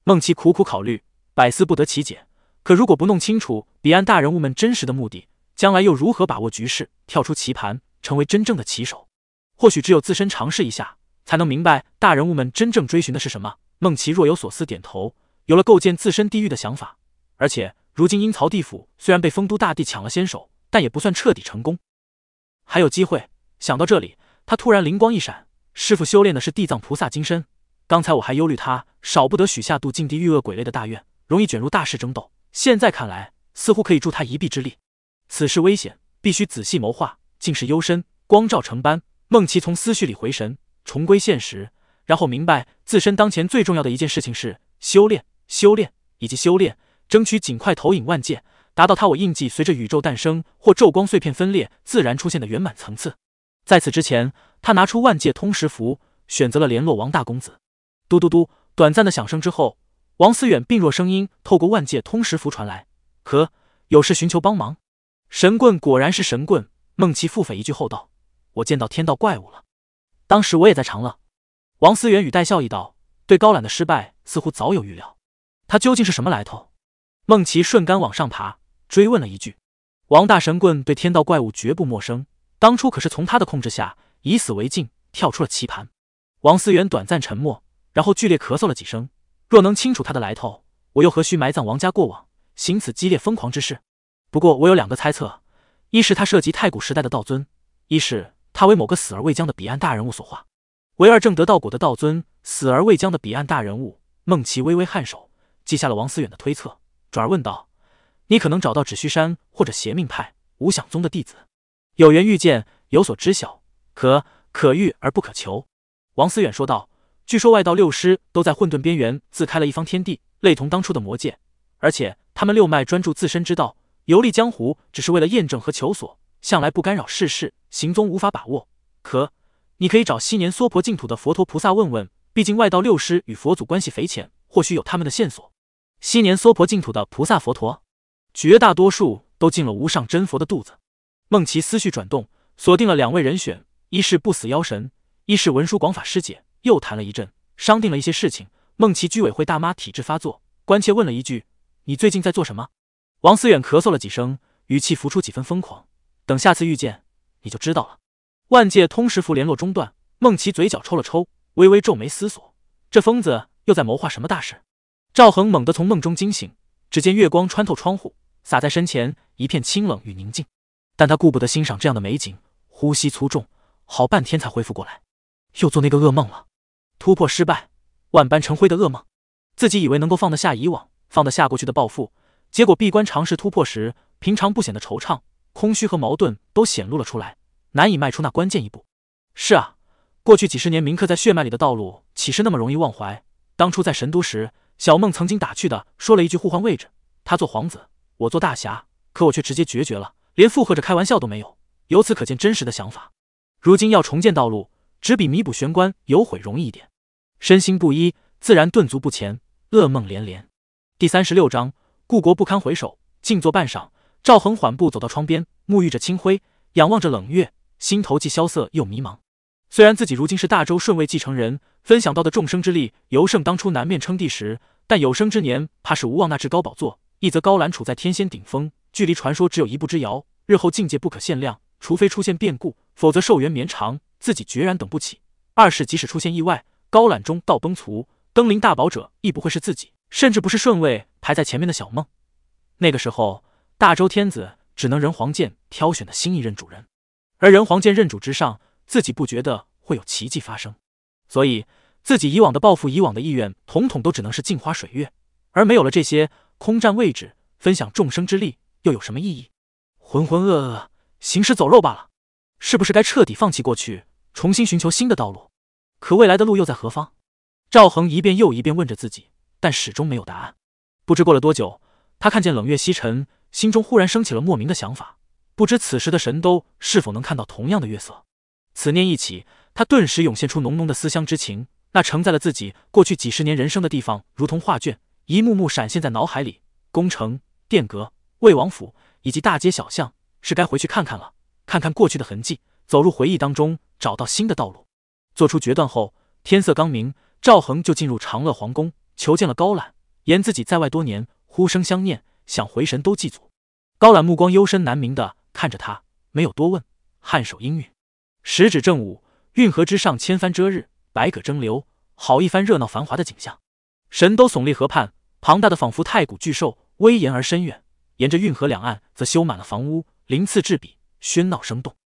孟琪苦苦考虑，百思不得其解。可如果不弄清楚彼岸大人物们真实的目的，将来又如何把握局势，跳出棋盘，成为真正的棋手？或许只有自身尝试一下，才能明白大人物们真正追寻的是什么。孟琪若有所思，点头，有了构建自身地狱的想法。而且，如今阴曹地府虽然被丰都大帝抢了先手，但也不算彻底成功，还有机会。想到这里，他突然灵光一闪：师傅修炼的是地藏菩萨金身，刚才我还忧虑他少不得许下度尽地狱恶鬼类的大愿，容易卷入大事争斗。现在看来，似乎可以助他一臂之力。此事危险，必须仔细谋划。竟是幽深光照成斑，孟琪从思绪里回神，重归现实。然后明白自身当前最重要的一件事情是修炼，修炼以及修炼，争取尽快投影万界，达到他我印记随着宇宙诞生或昼光碎片分裂自然出现的圆满层次。在此之前，他拿出万界通识符，选择了联络王大公子。嘟嘟嘟，短暂的响声之后，王思远病弱声音透过万界通识符传来：“可有事寻求帮忙？”神棍果然是神棍，孟琪腹诽一句后道：“我见到天道怪物了，当时我也在场了。”王思远语带笑意道：“对高览的失败似乎早有预料，他究竟是什么来头？”孟琪顺杆往上爬，追问了一句：“王大神棍对天道怪物绝不陌生，当初可是从他的控制下以死为禁，跳出了棋盘。”王思远短暂沉默，然后剧烈咳嗽了几声：“若能清楚他的来头，我又何须埋葬王家过往，行此激烈疯狂之事？不过我有两个猜测：一是他涉及太古时代的道尊；一是他为某个死而未僵的彼岸大人物所化。”唯二正得道果的道尊，死而未僵的彼岸大人物，孟琪微微颔首，记下了王思远的推测，转而问道：“你可能找到指虚山或者邪命派无想宗的弟子，有缘遇见，有所知晓，可可遇而不可求。”王思远说道：“据说外道六师都在混沌边缘自开了一方天地，类同当初的魔界，而且他们六脉专注自身之道，游历江湖只是为了验证和求索，向来不干扰世事，行踪无法把握。可……”你可以找昔年娑婆净土的佛陀菩萨问问，毕竟外道六师与佛祖关系匪浅，或许有他们的线索。昔年娑婆净土的菩萨佛陀，绝大多数都进了无上真佛的肚子。孟琪思绪转动，锁定了两位人选：一是不死妖神，一是文殊广法师姐。又谈了一阵，商定了一些事情。孟琪居委会大妈体质发作，关切问了一句：“你最近在做什么？”王思远咳嗽了几声，语气浮出几分疯狂：“等下次遇见，你就知道了。”万界通识符联络中断，孟琪嘴角抽了抽，微微皱眉思索：这疯子又在谋划什么大事？赵恒猛地从梦中惊醒，只见月光穿透窗户，洒在身前，一片清冷与宁静。但他顾不得欣赏这样的美景，呼吸粗重，好半天才恢复过来。又做那个噩梦了，突破失败，万般成灰的噩梦。自己以为能够放得下以往，放得下过去的报复，结果闭关尝试突破时，平常不显的惆怅、空虚和矛盾都显露了出来。难以迈出那关键一步。是啊，过去几十年铭刻在血脉里的道路，岂是那么容易忘怀？当初在神都时，小梦曾经打趣的说了一句互换位置，他做皇子，我做大侠，可我却直接决绝了，连附和着开玩笑都没有。由此可见真实的想法。如今要重建道路，只比弥补玄关有悔容易一点。身心不一，自然顿足不前，噩梦连连。第三十六章，故国不堪回首。静坐半晌，赵恒缓步走到窗边，沐浴着清辉，仰望着冷月，心头既萧瑟又迷茫。虽然自己如今是大周顺位继承人，分享到的众生之力尤胜当初南面称帝时，但有生之年怕是无望那至高宝座。一则高兰处在天仙顶峰，距离传说只有一步之遥，日后境界不可限量，除非出现变故，否则寿元绵长，自己决然等不起。二是即使出现意外，高览中道崩殂，登临大宝者亦不会是自己，甚至不是顺位排在前面的小梦。那个时候，大周天子只能人皇剑挑选的新一任主人，而人皇剑认主之上，自己不觉得会有奇迹发生，所以自己以往的抱负、以往的意愿，统统都只能是镜花水月，而没有了这些，空占位置，分享众生之力，又有什么意义？浑浑噩噩，行尸走肉罢了。是不是该彻底放弃过去，重新寻求新的道路？可未来的路又在何方？赵恒一遍又一遍问着自己，但始终没有答案。不知过了多久。他看见冷月西沉，心中忽然升起了莫名的想法，不知此时的神都是否能看到同样的月色。此念一起，他顿时涌现出浓浓的思乡之情。那承载了自己过去几十年人生的地方，如同画卷，一幕幕闪现在脑海里。宫城、殿阁、魏王府以及大街小巷，是该回去看看了，看看过去的痕迹，走入回忆当中，找到新的道路。做出决断后，天色刚明，赵恒就进入长乐皇宫，求见了高览，言自己在外多年。呼声相念，想回神都祭祖。高览目光幽深难明的看着他，没有多问，颔首应允。时指正午，运河之上千帆遮日，百舸争流，好一番热闹繁华的景象。神都耸立河畔，庞大的仿佛太古巨兽，威严而深远。沿着运河两岸，则修满了房屋，鳞次栉比，喧闹生动。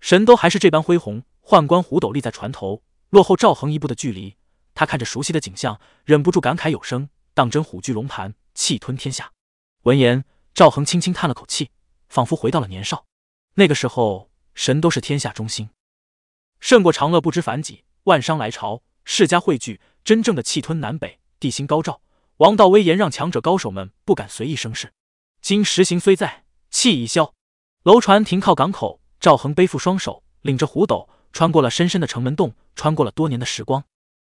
神都还是这般恢宏。宦官胡斗立在船头，落后赵恒一步的距离。他看着熟悉的景象，忍不住感慨有声：当真虎踞龙盘。气吞天下。闻言，赵恒轻轻叹了口气，仿佛回到了年少。那个时候，神都是天下中心，胜过长乐不知凡几。万商来朝，世家汇聚，真正的气吞南北，地心高照，王道威严让强者高手们不敢随意生事。今实行虽在，气已消。楼船停靠港口，赵恒背负双手，领着胡斗，穿过了深深的城门洞，穿过了多年的时光。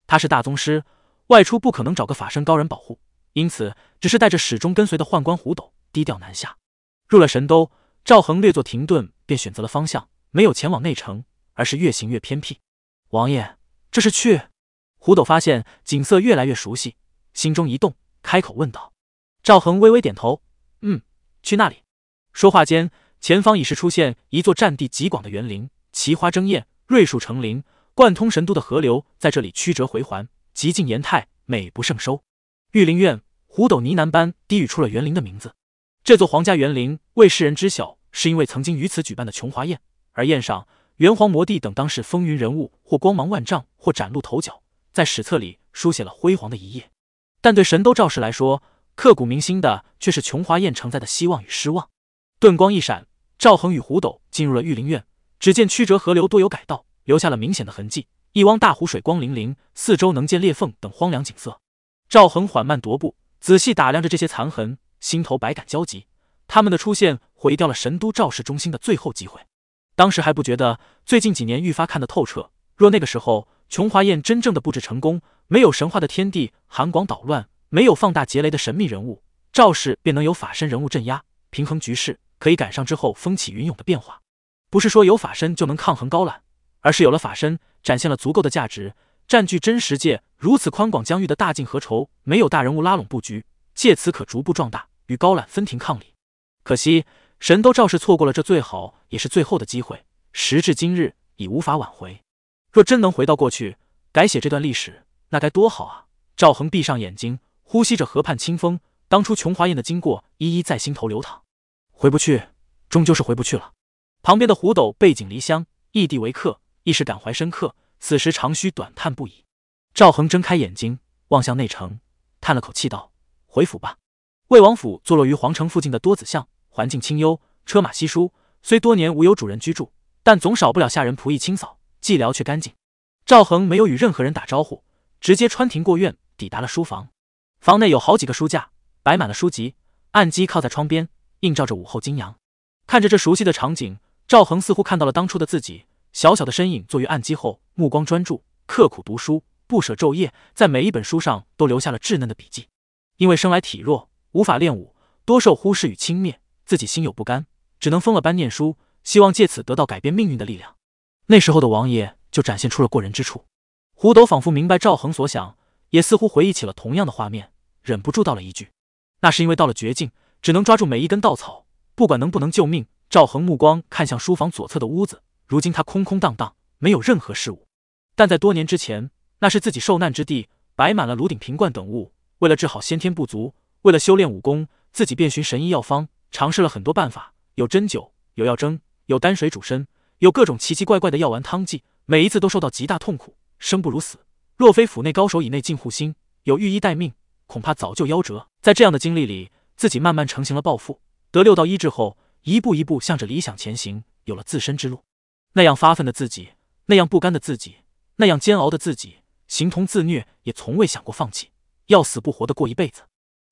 他是大宗师，外出不可能找个法身高人保护。因此，只是带着始终跟随的宦官胡斗低调南下。入了神都，赵恒略作停顿，便选择了方向，没有前往内城，而是越行越偏僻。王爷，这是去？胡斗发现景色越来越熟悉，心中一动，开口问道。赵恒微微点头：“嗯，去那里。”说话间，前方已是出现一座占地极广的园林，奇花争艳，瑞树成林，贯通神都的河流在这里曲折回环，极尽颜态，美不胜收。御林院。胡斗呢喃般低语出了园林的名字。这座皇家园林为世人知晓，是因为曾经于此举办的琼华宴，而宴上元皇魔帝等当世风云人物，或光芒万丈，或崭露头角，在史册里书写了辉煌的一页。但对神都赵氏来说，刻骨铭心的却是琼华宴承载的希望与失望。顿光一闪，赵恒与胡斗进入了御林院。只见曲折河流多有改道，留下了明显的痕迹。一汪大湖水光粼粼，四周能见裂缝等荒凉景色。赵恒缓慢踱步。仔细打量着这些残痕，心头百感交集。他们的出现毁掉了神都赵氏中心的最后机会。当时还不觉得，最近几年愈发看得透彻。若那个时候琼华宴真正的布置成功，没有神话的天地韩广捣乱，没有放大劫雷的神秘人物，赵氏便能有法身人物镇压，平衡局势，可以赶上之后风起云涌的变化。不是说有法身就能抗衡高览，而是有了法身，展现了足够的价值。占据真实界如此宽广疆域的大晋何愁没有大人物拉拢布局，借此可逐步壮大，与高览分庭抗礼。可惜神都赵氏错过了这最好也是最后的机会，时至今日已无法挽回。若真能回到过去，改写这段历史，那该多好啊！赵恒闭上眼睛，呼吸着河畔清风，当初琼华宴的经过一一在心头流淌。回不去，终究是回不去了。旁边的胡斗背井离乡，异地为客，一时感怀深刻。此时长吁短叹不已，赵恒睁开眼睛望向内城，叹了口气道：“回府吧。”魏王府坐落于皇城附近的多子巷，环境清幽，车马稀疏。虽多年无有主人居住，但总少不了下人仆役清扫，寂寥却干净。赵恒没有与任何人打招呼，直接穿庭过院，抵达了书房。房内有好几个书架，摆满了书籍，案几靠在窗边，映照着午后金阳。看着这熟悉的场景，赵恒似乎看到了当初的自己，小小的身影坐于案几后，目光专注，刻苦读书，不舍昼夜，在每一本书上都留下了稚嫩的笔记。因为生来体弱，无法练武，多受忽视与轻蔑，自己心有不甘，只能疯了般念书，希望借此得到改变命运的力量。那时候的王爷就展现出了过人之处。胡斗仿佛明白赵恒所想，也似乎回忆起了同样的画面，忍不住道了一句：“那是因为到了绝境，只能抓住每一根稻草，不管能不能救命。”赵恒目光看向书房左侧的屋子，如今它空空荡荡，没有任何事物。但在多年之前，那是自己受难之地，摆满了炉鼎瓶罐等物。为了治好先天不足，为了修炼武功，自己便寻神医药方，尝试了很多办法，有针灸，有药蒸，有丹水煮参。有各种奇奇怪怪的药丸汤剂，每一次都受到极大痛苦，生不如死。若非府内高手以内尽护心，有御医待命，恐怕早就夭折。在这样的经历里，自己慢慢成型了抱负。得六道医治后，一步一步向着理想前行，有了自身之路。那样发奋的自己，那样不甘的自己，那样煎熬的自己，形同自虐，也从未想过放弃，要死不活的过一辈子。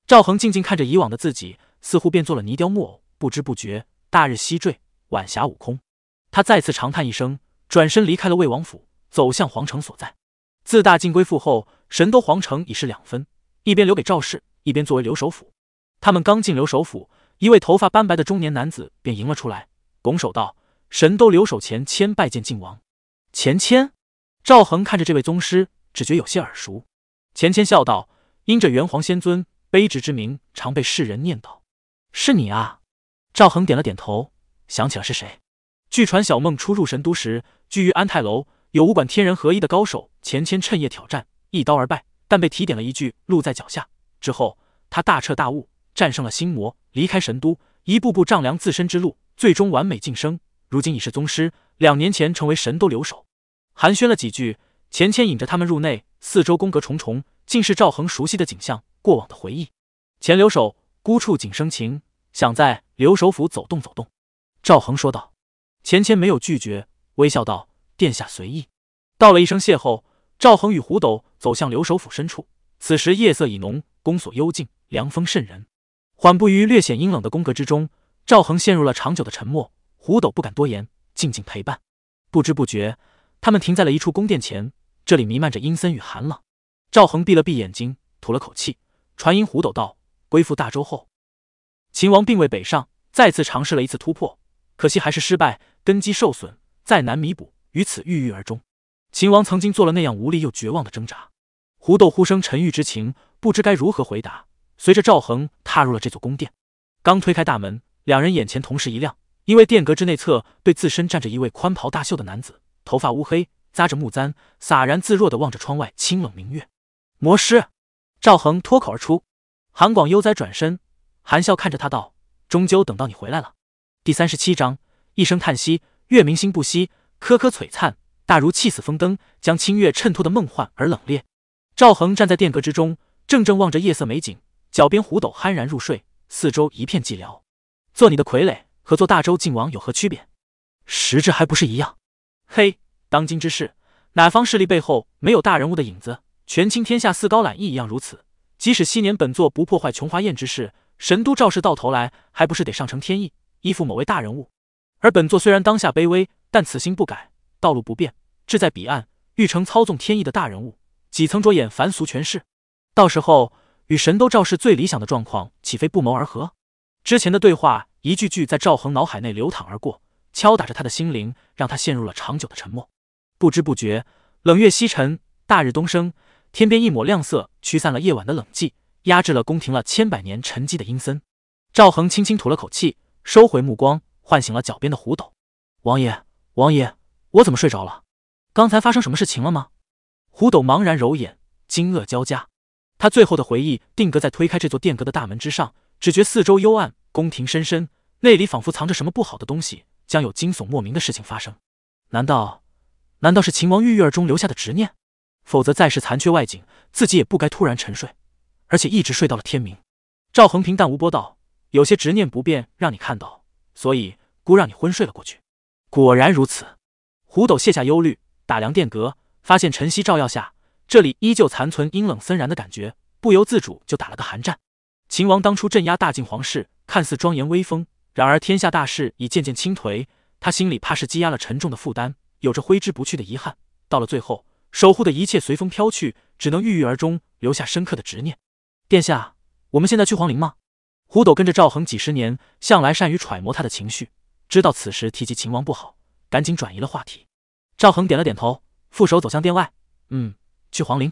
赵恒静静看着以往的自己，似乎变做了泥雕木偶，不知不觉，大日西坠，晚霞悟空。他再次长叹一声，转身离开了魏王府，走向皇城所在。自大晋归附后，神都皇城已是两分，一边留给赵氏，一边作为留守府。他们刚进留守府，一位头发斑白的中年男子便迎了出来，拱手道：“神都留守钱谦拜见晋王。”钱谦，赵恒看着这位宗师，只觉有些耳熟。钱谦笑道：“因着元皇仙尊卑职之名，常被世人念叨。是你啊？”赵恒点了点头，想起了是谁。据传，小梦初入神都时，居于安泰楼，有武馆天人合一的高手钱谦趁夜挑战，一刀而败，但被提点了一句“路在脚下”。之后，他大彻大悟，战胜了心魔，离开神都，一步步丈量自身之路，最终完美晋升。如今已是宗师，两年前成为神都留守。寒暄了几句，钱谦引着他们入内，四周宫阁重重，尽是赵恒熟悉的景象，过往的回忆。钱留守，孤处景生情，想在留守府走动走动。赵恒说道。钱谦没有拒绝，微笑道：“殿下随意。”道了一声谢后，赵恒与胡斗走向留守府深处。此时夜色已浓，宫锁幽静，凉风渗人。缓步于略显阴冷的宫阁之中，赵恒陷入了长久的沉默。胡斗不敢多言，静静陪伴。不知不觉，他们停在了一处宫殿前。这里弥漫着阴森与寒冷。赵恒闭了闭眼睛，吐了口气，传音胡斗道：“归附大周后，秦王并未北上，再次尝试了一次突破，可惜还是失败。”根基受损，再难弥补，于此郁郁而终。秦王曾经做了那样无力又绝望的挣扎。胡豆呼声沉郁之情，不知该如何回答。随着赵恒踏入了这座宫殿，刚推开大门，两人眼前同时一亮，因为殿阁之内侧对自身站着一位宽袍大袖的男子，头发乌黑，扎着木簪，洒然自若地望着窗外清冷明月。魔师，赵恒脱口而出。韩广悠哉转身，含笑看着他道：“终究等到你回来了。”第三十七章。一声叹息，月明星不息，颗颗璀璨，大如气死风灯，将清月衬托的梦幻而冷冽。赵恒站在殿阁之中，怔怔望着夜色美景，脚边胡斗酣然入睡，四周一片寂寥。做你的傀儡和做大周晋王有何区别？实质还不是一样？嘿，当今之事，哪方势力背后没有大人物的影子？权倾天下似高览亦一样如此。即使昔年本座不破坏琼华宴之事，神都赵氏到头来还不是得上承天意，依附某位大人物？而本座虽然当下卑微，但此心不改，道路不变，志在彼岸，欲成操纵天意的大人物，几曾着眼凡俗权势？到时候与神都赵氏最理想的状况，岂非不谋而合？之前的对话一句句在赵恒脑海内流淌而过，敲打着他的心灵，让他陷入了长久的沉默。不知不觉，冷月西沉，大日东升，天边一抹亮色驱散了夜晚的冷寂，压制了宫廷了千百年沉寂的阴森。赵恒轻轻吐了口气，收回目光。唤醒了脚边的胡斗，王爷，王爷，我怎么睡着了？刚才发生什么事情了吗？胡斗茫然揉眼，惊愕交加。他最后的回忆定格在推开这座殿阁的大门之上，只觉四周幽暗，宫廷深深，内里仿佛藏着什么不好的东西，将有惊悚莫名的事情发生。难道，难道是秦王郁郁而终留下的执念？否则再是残缺外景，自己也不该突然沉睡，而且一直睡到了天明。赵恒平淡无波道：“有些执念不便，让你看到。”所以，姑让你昏睡了过去。果然如此。胡斗卸下忧虑，打量殿阁，发现晨曦照耀下，这里依旧残存阴冷森然的感觉，不由自主就打了个寒战。秦王当初镇压大晋皇室，看似庄严威风，然而天下大势已渐渐倾颓，他心里怕是积压了沉重的负担，有着挥之不去的遗憾。到了最后，守护的一切随风飘去，只能郁郁而终，留下深刻的执念。殿下，我们现在去皇陵吗？胡斗跟着赵恒几十年，向来善于揣摩他的情绪，知道此时提及秦王不好，赶紧转移了话题。赵恒点了点头，负手走向殿外。嗯，去皇陵，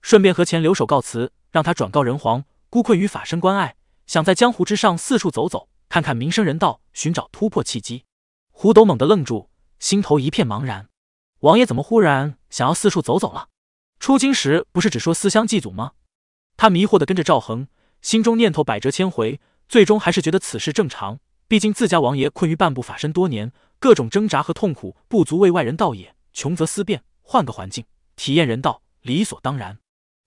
顺便和钱留守告辞，让他转告人皇。孤困于法身关爱，想在江湖之上四处走走，看看民生人道，寻找突破契机。胡斗猛地愣住，心头一片茫然。王爷怎么忽然想要四处走走了？出京时不是只说思乡祭祖吗？他迷惑的跟着赵恒，心中念头百折千回，最终还是觉得此事正常。毕竟自家王爷困于半步法身多年，各种挣扎和痛苦不足为外人道也。穷则思变，换个环境体验人道，理所当然。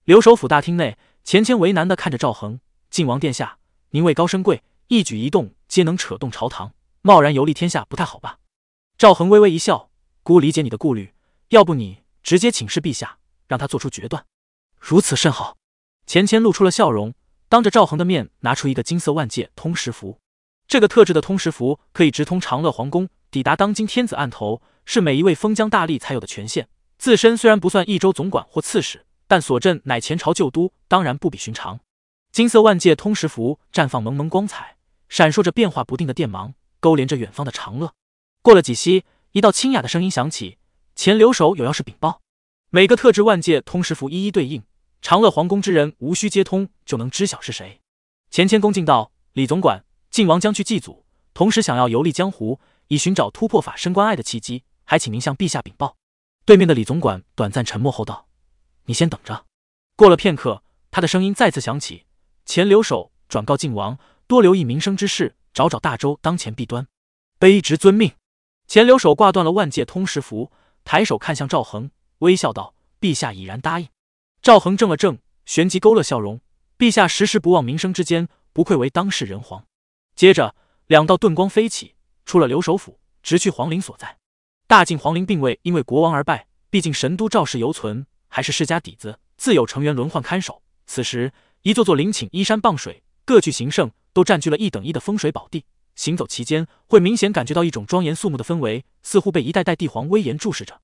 留守府大厅内。钱谦为难的看着赵恒，晋王殿下，您位高身贵，一举一动皆能扯动朝堂，贸然游历天下不太好吧？赵恒微微一笑，姑理解你的顾虑，要不你直接请示陛下，让他做出决断，如此甚好。钱谦露出了笑容，当着赵恒的面拿出一个金色万界通识符，这个特制的通识符可以直通长乐皇宫，抵达当今天子案头，是每一位封疆大吏才有的权限。自身虽然不算益州总管或刺史。但所镇乃前朝旧都，当然不比寻常。金色万界通识符绽放蒙蒙光彩，闪烁着变化不定的电芒，勾连着远方的长乐。过了几息，一道清雅的声音响起：“前留守有要事禀报。”每个特制万界通识符一一对应，长乐皇宫之人无需接通就能知晓是谁。钱谦恭敬道：“李总管，晋王将去祭祖，同时想要游历江湖，以寻找突破法身关爱的契机，还请您向陛下禀报。”对面的李总管短暂沉默后道。你先等着。过了片刻，他的声音再次响起：“前留守转告晋王，多留意民生之事，找找大周当前弊端。”卑职遵命。前留守挂断了万界通识符，抬手看向赵恒，微笑道：“陛下已然答应。”赵恒怔了怔，旋即勾勒笑容：“陛下时时不忘民生之间，不愧为当世人皇。”接着，两道遁光飞起，出了留守府，直去皇陵所在。大晋皇陵并未因为国王而败，毕竟神都赵氏犹存。还是世家底子，自有成员轮换看守。此时，一座座陵寝依山傍水，各具形胜，都占据了一等一的风水宝地。行走其间，会明显感觉到一种庄严肃穆的氛围，似乎被一代代帝皇威严注视着。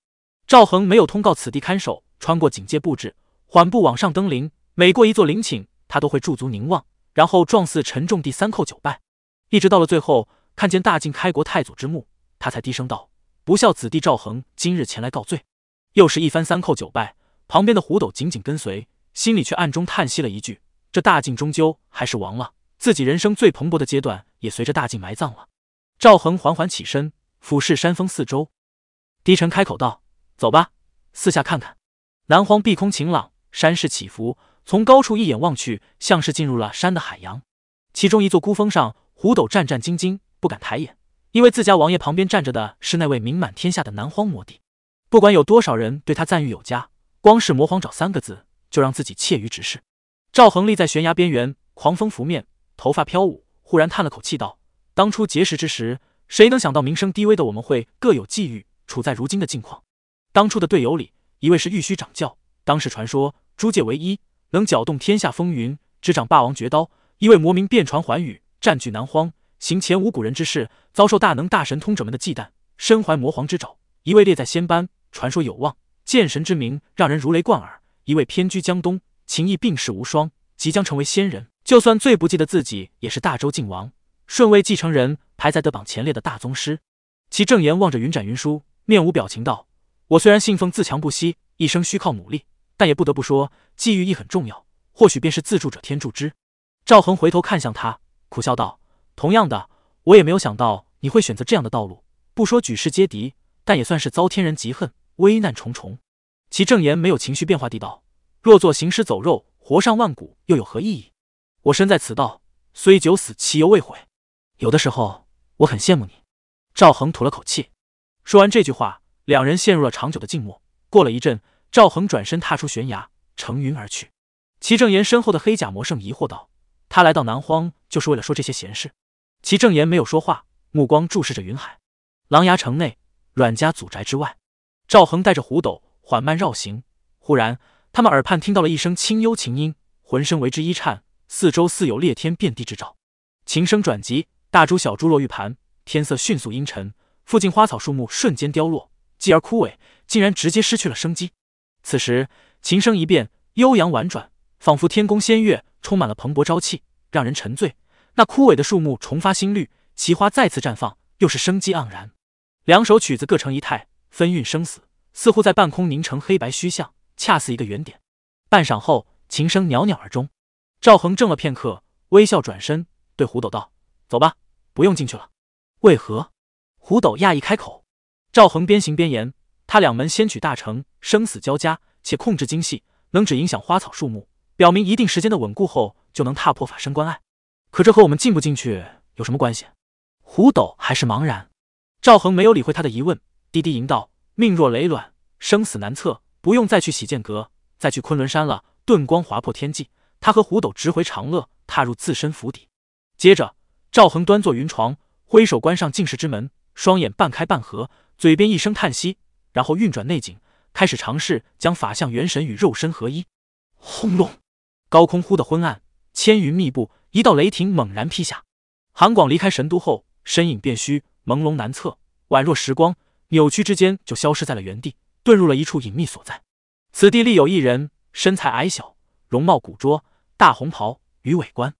赵恒没有通告此地看守，穿过警戒布置，缓步往上登临。每过一座陵寝，他都会驻足凝望，然后状似沉重地三叩九拜，一直到了最后，看见大晋开国太祖之墓，他才低声道：“不孝子弟赵恒今日前来告罪。”又是一番三叩九拜。旁边的胡斗紧紧跟随，心里却暗中叹息了一句：“这大晋终究还是亡了，自己人生最蓬勃的阶段也随着大晋埋葬了。”赵恒缓缓起身，俯视山峰四周，低沉开口道：“走吧，四下看看。”南荒碧空晴朗，山势起伏，从高处一眼望去，像是进入了山的海洋。其中一座孤峰上，胡斗战战兢兢，不敢抬眼，因为自家王爷旁边站着的是那位名满天下的南荒魔帝。不管有多少人对他赞誉有加。光是魔皇爪三个字，就让自己怯于直视。赵恒立在悬崖边缘，狂风拂面，头发飘舞，忽然叹了口气道：“当初结识之时，谁能想到名声低微的我们会各有际遇，处在如今的境况？当初的队友里，一位是玉虚掌教，当时传说诸界唯一，能搅动天下风云，执掌霸王绝刀；一位魔名遍传寰宇，占据南荒，行前无古人之事，遭受大能大神通者们的忌惮，身怀魔皇之爪；一位列在仙班，传说有望。”剑神之名让人如雷贯耳，一位偏居江东，情谊并世无双，即将成为仙人。就算最不济的自己，也是大周晋王顺位继承人，排在德榜前列的大宗师。其正言望着云展云舒，面无表情道：“我虽然信奉自强不息，一生需靠努力，但也不得不说，机遇亦很重要。或许便是自助者天助之。”赵恒回头看向他，苦笑道：“同样的，我也没有想到你会选择这样的道路。不说举世皆敌，但也算是遭天人嫉恨。”危难重重，其正言没有情绪变化地道：“若做行尸走肉，活上万古，又有何意义？我身在此道，虽九死，其犹未悔。有的时候，我很羡慕你。”赵恒吐了口气，说完这句话，两人陷入了长久的静默。过了一阵，赵恒转身踏出悬崖，乘云而去。齐正言身后的黑甲魔圣疑惑道：“他来到南荒，就是为了说这些闲事？”齐正言没有说话，目光注视着云海。狼牙城内，阮家祖宅之外。赵恒带着胡斗缓慢绕行。忽然，他们耳畔听到了一声清幽琴音，浑身为之一颤，四周似有裂天遍地之兆。琴声转急，大珠小珠落玉盘，天色迅速阴沉，附近花草树木瞬间凋落，继而枯萎，竟然直接失去了生机。此时，琴声一变，悠扬婉转，仿佛天宫仙乐，充满了蓬勃朝气，让人沉醉。那枯萎的树木重发新绿，奇花再次绽放，又是生机盎然。两首曲子各成一态，分韵生死，似乎在半空凝成黑白虚像，恰似一个圆点。半晌后，琴声袅袅而终。赵恒怔了片刻，微笑转身对胡斗道：“走吧，不用进去了。”为何？胡斗讶异开口。赵恒边行边言：“他两门仙曲大成，生死交加，且控制精细，能只影响花草树木，表明一定时间的稳固后，就能踏破法身关隘。可这和我们进不进去有什么关系？”胡斗还是茫然。赵恒没有理会他的疑问，低低吟道：“命若雷卵，生死难测，不用再去洗剑阁，再去昆仑山了。”遁光划破天际，他和胡斗直回长乐，踏入自身府邸。接着，赵恒端坐云床，挥手关上净室之门，双眼半开半合，嘴边一声叹息，然后运转内景，开始尝试将法相元神与肉身合一。轰隆！高空忽的昏暗，千云密布，一道雷霆猛然劈下。韩广离开神都后，身影变虚。朦胧难测，宛若时光扭曲之间就消失在了原地，遁入了一处隐秘所在。此地立有一人，身材矮小，容貌古拙，大红袍，鱼尾冠。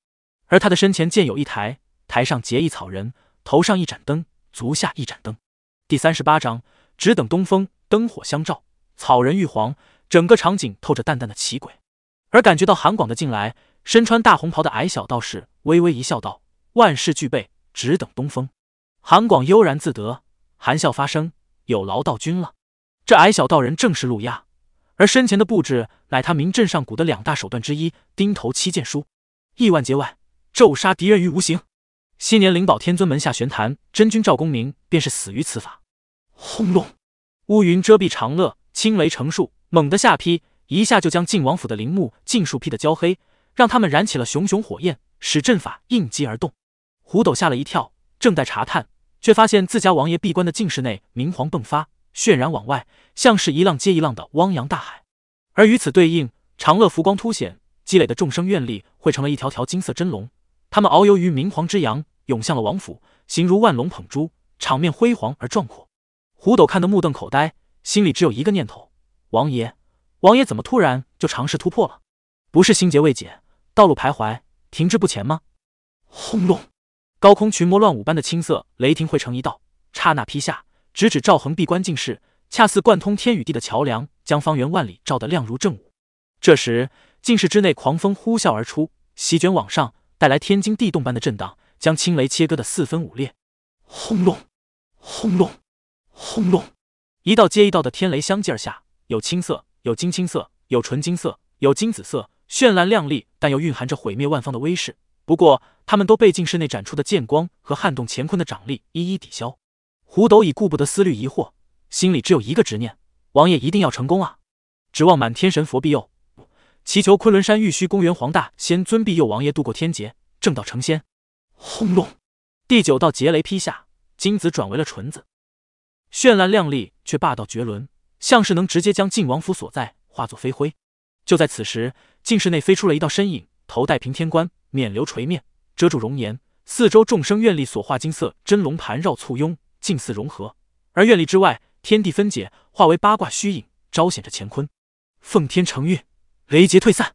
而他的身前建有一台，台上结一草人，头上一盏灯，足下一盏灯。第三十八章，只等东风，灯火相照，草人玉皇，整个场景透着淡淡的奇诡。而感觉到韩广的进来，身穿大红袍的矮小道士微微一笑，道：“万事俱备，只等东风。”韩广悠然自得，含笑发声：“有劳道君了。”这矮小道人正是陆压，而身前的布置乃他名震上古的两大手段之一——钉头七剑书，亿万劫外，骤杀敌人于无形。昔年灵宝天尊门下玄坛真君赵公明便是死于此法。轰隆！乌云遮蔽长乐，青雷成树，猛地下劈，一下就将晋王府的陵墓尽数劈得焦黑，让他们燃起了熊熊火焰，使阵法应激而动。胡斗吓了一跳，正待查探。却发现自家王爷闭关的净室内明黄迸发，渲染往外，像是一浪接一浪的汪洋大海。而与此对应，长乐浮光凸显，积累的众生愿力汇成了一条条金色真龙，他们遨游于明黄之阳，涌向了王府，形如万龙捧珠，场面辉煌而壮阔。胡斗看得目瞪口呆，心里只有一个念头：王爷，王爷怎么突然就尝试突破了？不是心结未解，道路徘徊，停滞不前吗？轰隆！高空群魔乱舞般的青色雷霆汇成一道，刹那劈下，直指赵恒闭关境室，恰似贯通天与地的桥梁，将方圆万里照得亮如正午。这时，境室之内狂风呼啸而出，席卷往上，带来天惊地动般的震荡，将青雷切割得四分五裂。轰隆，轰隆，轰隆，一道接一道的天雷相继而下，有青色，有金青色，有纯金色，有金紫色，绚烂亮丽，但又蕴含着毁灭万方的威势。不过，他们都被禁室内展出的剑光和撼动乾坤的掌力一一抵消。胡斗已顾不得思虑疑惑，心里只有一个执念：王爷一定要成功啊！指望满天神佛庇佑，祈求昆仑山玉虚公园黄大仙尊庇佑王爷渡过天劫，正道成仙。轰隆！第九道劫雷劈下，金子转为了纯子，绚烂亮丽却霸道绝伦，像是能直接将晋王府所在化作飞灰。就在此时，禁室内飞出了一道身影，头戴平天冠。冕旒垂面，遮住容颜，四周众生愿力所化金色真龙盘绕簇拥，近似融合。而愿力之外，天地分解，化为八卦虚影，昭显着乾坤。奉天承运，雷劫退散。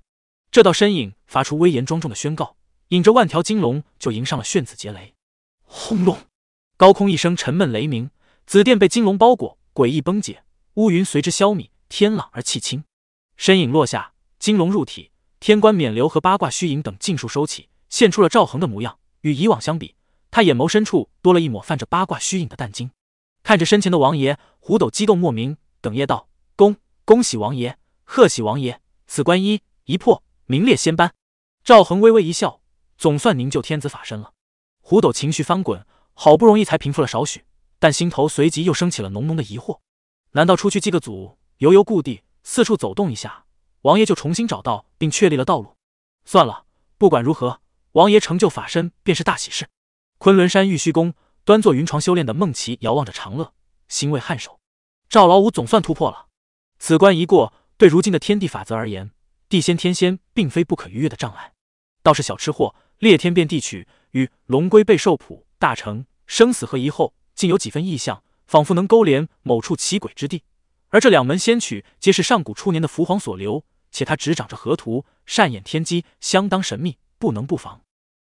这道身影发出威严庄重的宣告，引着万条金龙就迎上了炫紫劫雷。轰隆！高空一声沉闷雷鸣，紫电被金龙包裹，诡异崩解，乌云随之消弭，天朗而气清。身影落下，金龙入体。天官冕旒和八卦虚影等尽数收起，现出了赵恒的模样。与以往相比，他眼眸深处多了一抹泛着八卦虚影的淡金。看着身前的王爷，胡斗激动莫名，哽咽道：“恭恭喜王爷，贺喜王爷！此关一一破，名列仙班。”赵恒微微一笑，总算凝就天子法身了。胡斗情绪翻滚，好不容易才平复了少许，但心头随即又升起了浓浓的疑惑：难道出去祭个祖，游游故地，四处走动一下？王爷就重新找到并确立了道路。算了，不管如何，王爷成就法身便是大喜事。昆仑山玉虚宫，端坐云床修炼的孟奇遥望着长乐，欣慰颔首。赵老五总算突破了。此关一过，对如今的天地法则而言，地仙天仙并非不可逾越的障碍。倒是小吃货裂天变地曲与龙龟背兽谱大成生死合一后，竟有几分异象，仿佛能勾连某处奇诡之地。而这两门仙曲皆是上古初年的伏皇所留，且他执掌着河图，善演天机，相当神秘，不能不防。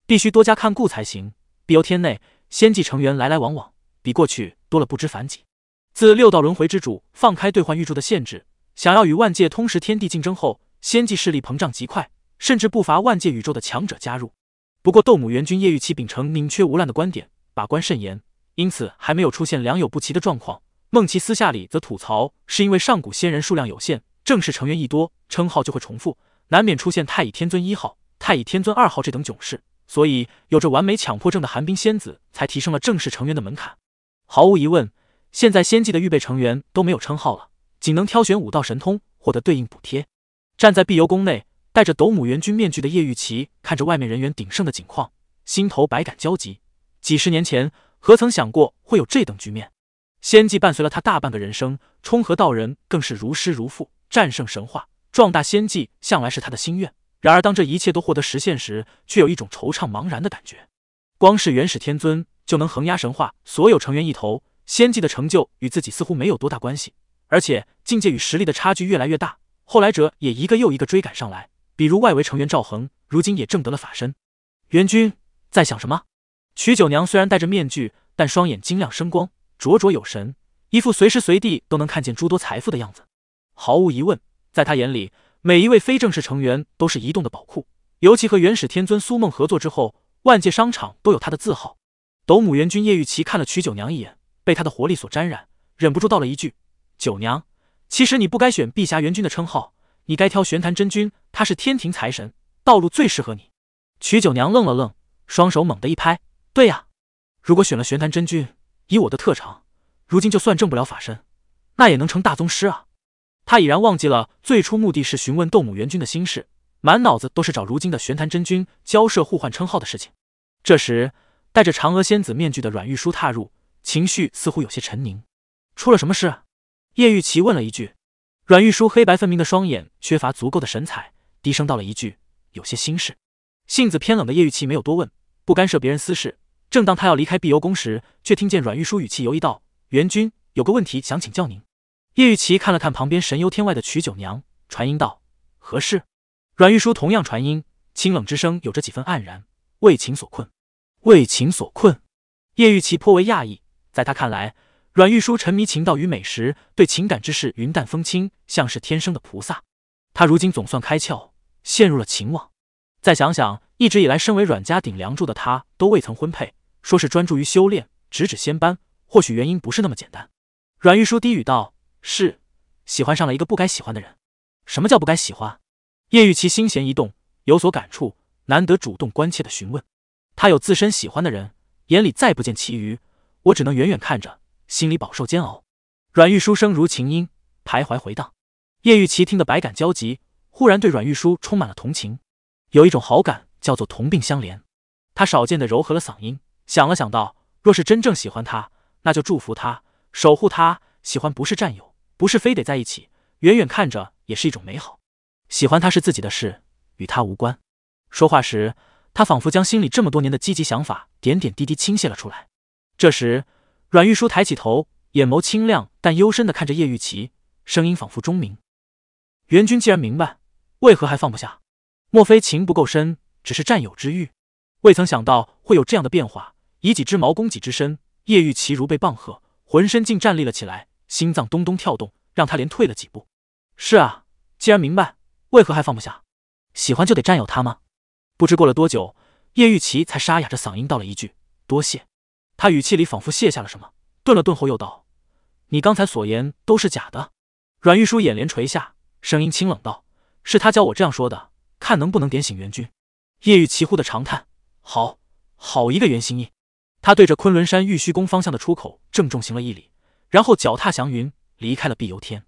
必须多加看顾才行。碧游天内仙界成员来来往往，比过去多了不知凡几。自六道轮回之主放开兑换玉柱的限制，想要与万界通识天地竞争后，仙界势力膨胀极快，甚至不乏万界宇宙的强者加入。不过斗母元君叶玉琪秉承宁缺毋滥的观点，把关甚严，因此还没有出现良莠不齐的状况。孟琪私下里则吐槽，是因为上古仙人数量有限，正式成员一多，称号就会重复，难免出现太乙天尊一号、太乙天尊二号这等囧事。所以有着完美强迫症的寒冰仙子才提升了正式成员的门槛。毫无疑问，现在仙界的预备成员都没有称号了，仅能挑选五道神通获得对应补贴。站在碧游宫内，戴着斗母元君面具的叶玉琪看着外面人员鼎盛的景况，心头百感交集。几十年前，何曾想过会有这等局面？仙迹伴随了他大半个人生，冲和道人更是如师如父，战胜神话，壮大仙迹向来是他的心愿。然而当这一切都获得实现时，却有一种惆怅茫然的感觉。光是元始天尊就能横压神话所有成员一头，仙界的成就与自己似乎没有多大关系，而且境界与实力的差距越来越大。后来者也一个又一个追赶上来，比如外围成员赵恒，如今也挣得了法身。元君在想什么？曲九娘虽然戴着面具，但双眼晶亮生光。灼灼有神，一副随时随地都能看见诸多财富的样子。毫无疑问，在他眼里，每一位非正式成员都是移动的宝库。尤其和元始天尊苏梦合作之后，万界商场都有他的字号。斗母元君叶玉琪看了曲九娘一眼，被他的活力所沾染，忍不住道了一句：“九娘，其实你不该选碧霞元君的称号，你该挑玄坛真君，他是天庭财神，道路最适合你。”曲九娘愣了愣，双手猛地一拍：“对呀，如果选了玄坛真君。”以我的特长，如今就算挣不了法身，那也能成大宗师啊！他已然忘记了最初目的是询问斗母元君的心事，满脑子都是找如今的玄坛真君交涉互换称号的事情。这时，戴着嫦娥仙子面具的阮玉书踏入，情绪似乎有些沉凝。出了什么事？叶玉琪问了一句。阮玉书黑白分明的双眼缺乏足够的神采，低声道了一句：“有些心事。”性子偏冷的叶玉琪没有多问，不干涉别人私事。正当他要离开碧游宫时，却听见阮玉书语气犹疑道：“元君有个问题想请教您。”叶玉琪看了看旁边神游天外的曲九娘，传音道：“何事？”阮玉书同样传音，清冷之声有着几分黯然：“为情所困，为情所困。”叶玉琪颇为讶异，在他看来，阮玉书沉迷情道与美食，对情感之事云淡风轻，像是天生的菩萨。他如今总算开窍，陷入了情网。再想想，一直以来身为阮家顶梁柱的他，都未曾婚配。说是专注于修炼，直指仙班，或许原因不是那么简单。阮玉书低语道：“是喜欢上了一个不该喜欢的人。什么叫不该喜欢？”叶玉琪心弦一动，有所感触，难得主动关切的询问。他有自身喜欢的人，眼里再不见其余，我只能远远看着，心里饱受煎熬。阮玉书声如琴音，徘徊回荡。叶玉琪听得百感交集，忽然对阮玉书充满了同情，有一种好感叫做同病相怜。他少见的柔和了嗓音。想了想道：“若是真正喜欢他，那就祝福他，守护他。喜欢不是占有，不是非得在一起，远远看着也是一种美好。喜欢他是自己的事，与他无关。”说话时，他仿佛将心里这么多年的积极想法点点滴滴倾泻了出来。这时，阮玉书抬起头，眼眸清亮但幽深的看着叶玉琪，声音仿佛钟鸣：“元君既然明白，为何还放不下？莫非情不够深，只是占有之欲？”未曾想到会有这样的变化。以己之矛攻己之身，叶玉琪如被棒喝，浑身竟站立了起来，心脏咚咚跳动，让他连退了几步。是啊，既然明白，为何还放不下？喜欢就得占有他吗？不知过了多久，叶玉琪才沙哑着嗓音道了一句：“多谢。”他语气里仿佛卸下了什么，顿了顿后又道：“你刚才所言都是假的。”阮玉书眼帘垂下，声音清冷道：“是他教我这样说的，看能不能点醒元君。”叶玉琪忽的长叹：“好好一个袁心意。”他对着昆仑山玉虚宫方向的出口郑重行了一礼，然后脚踏祥云离开了碧游天。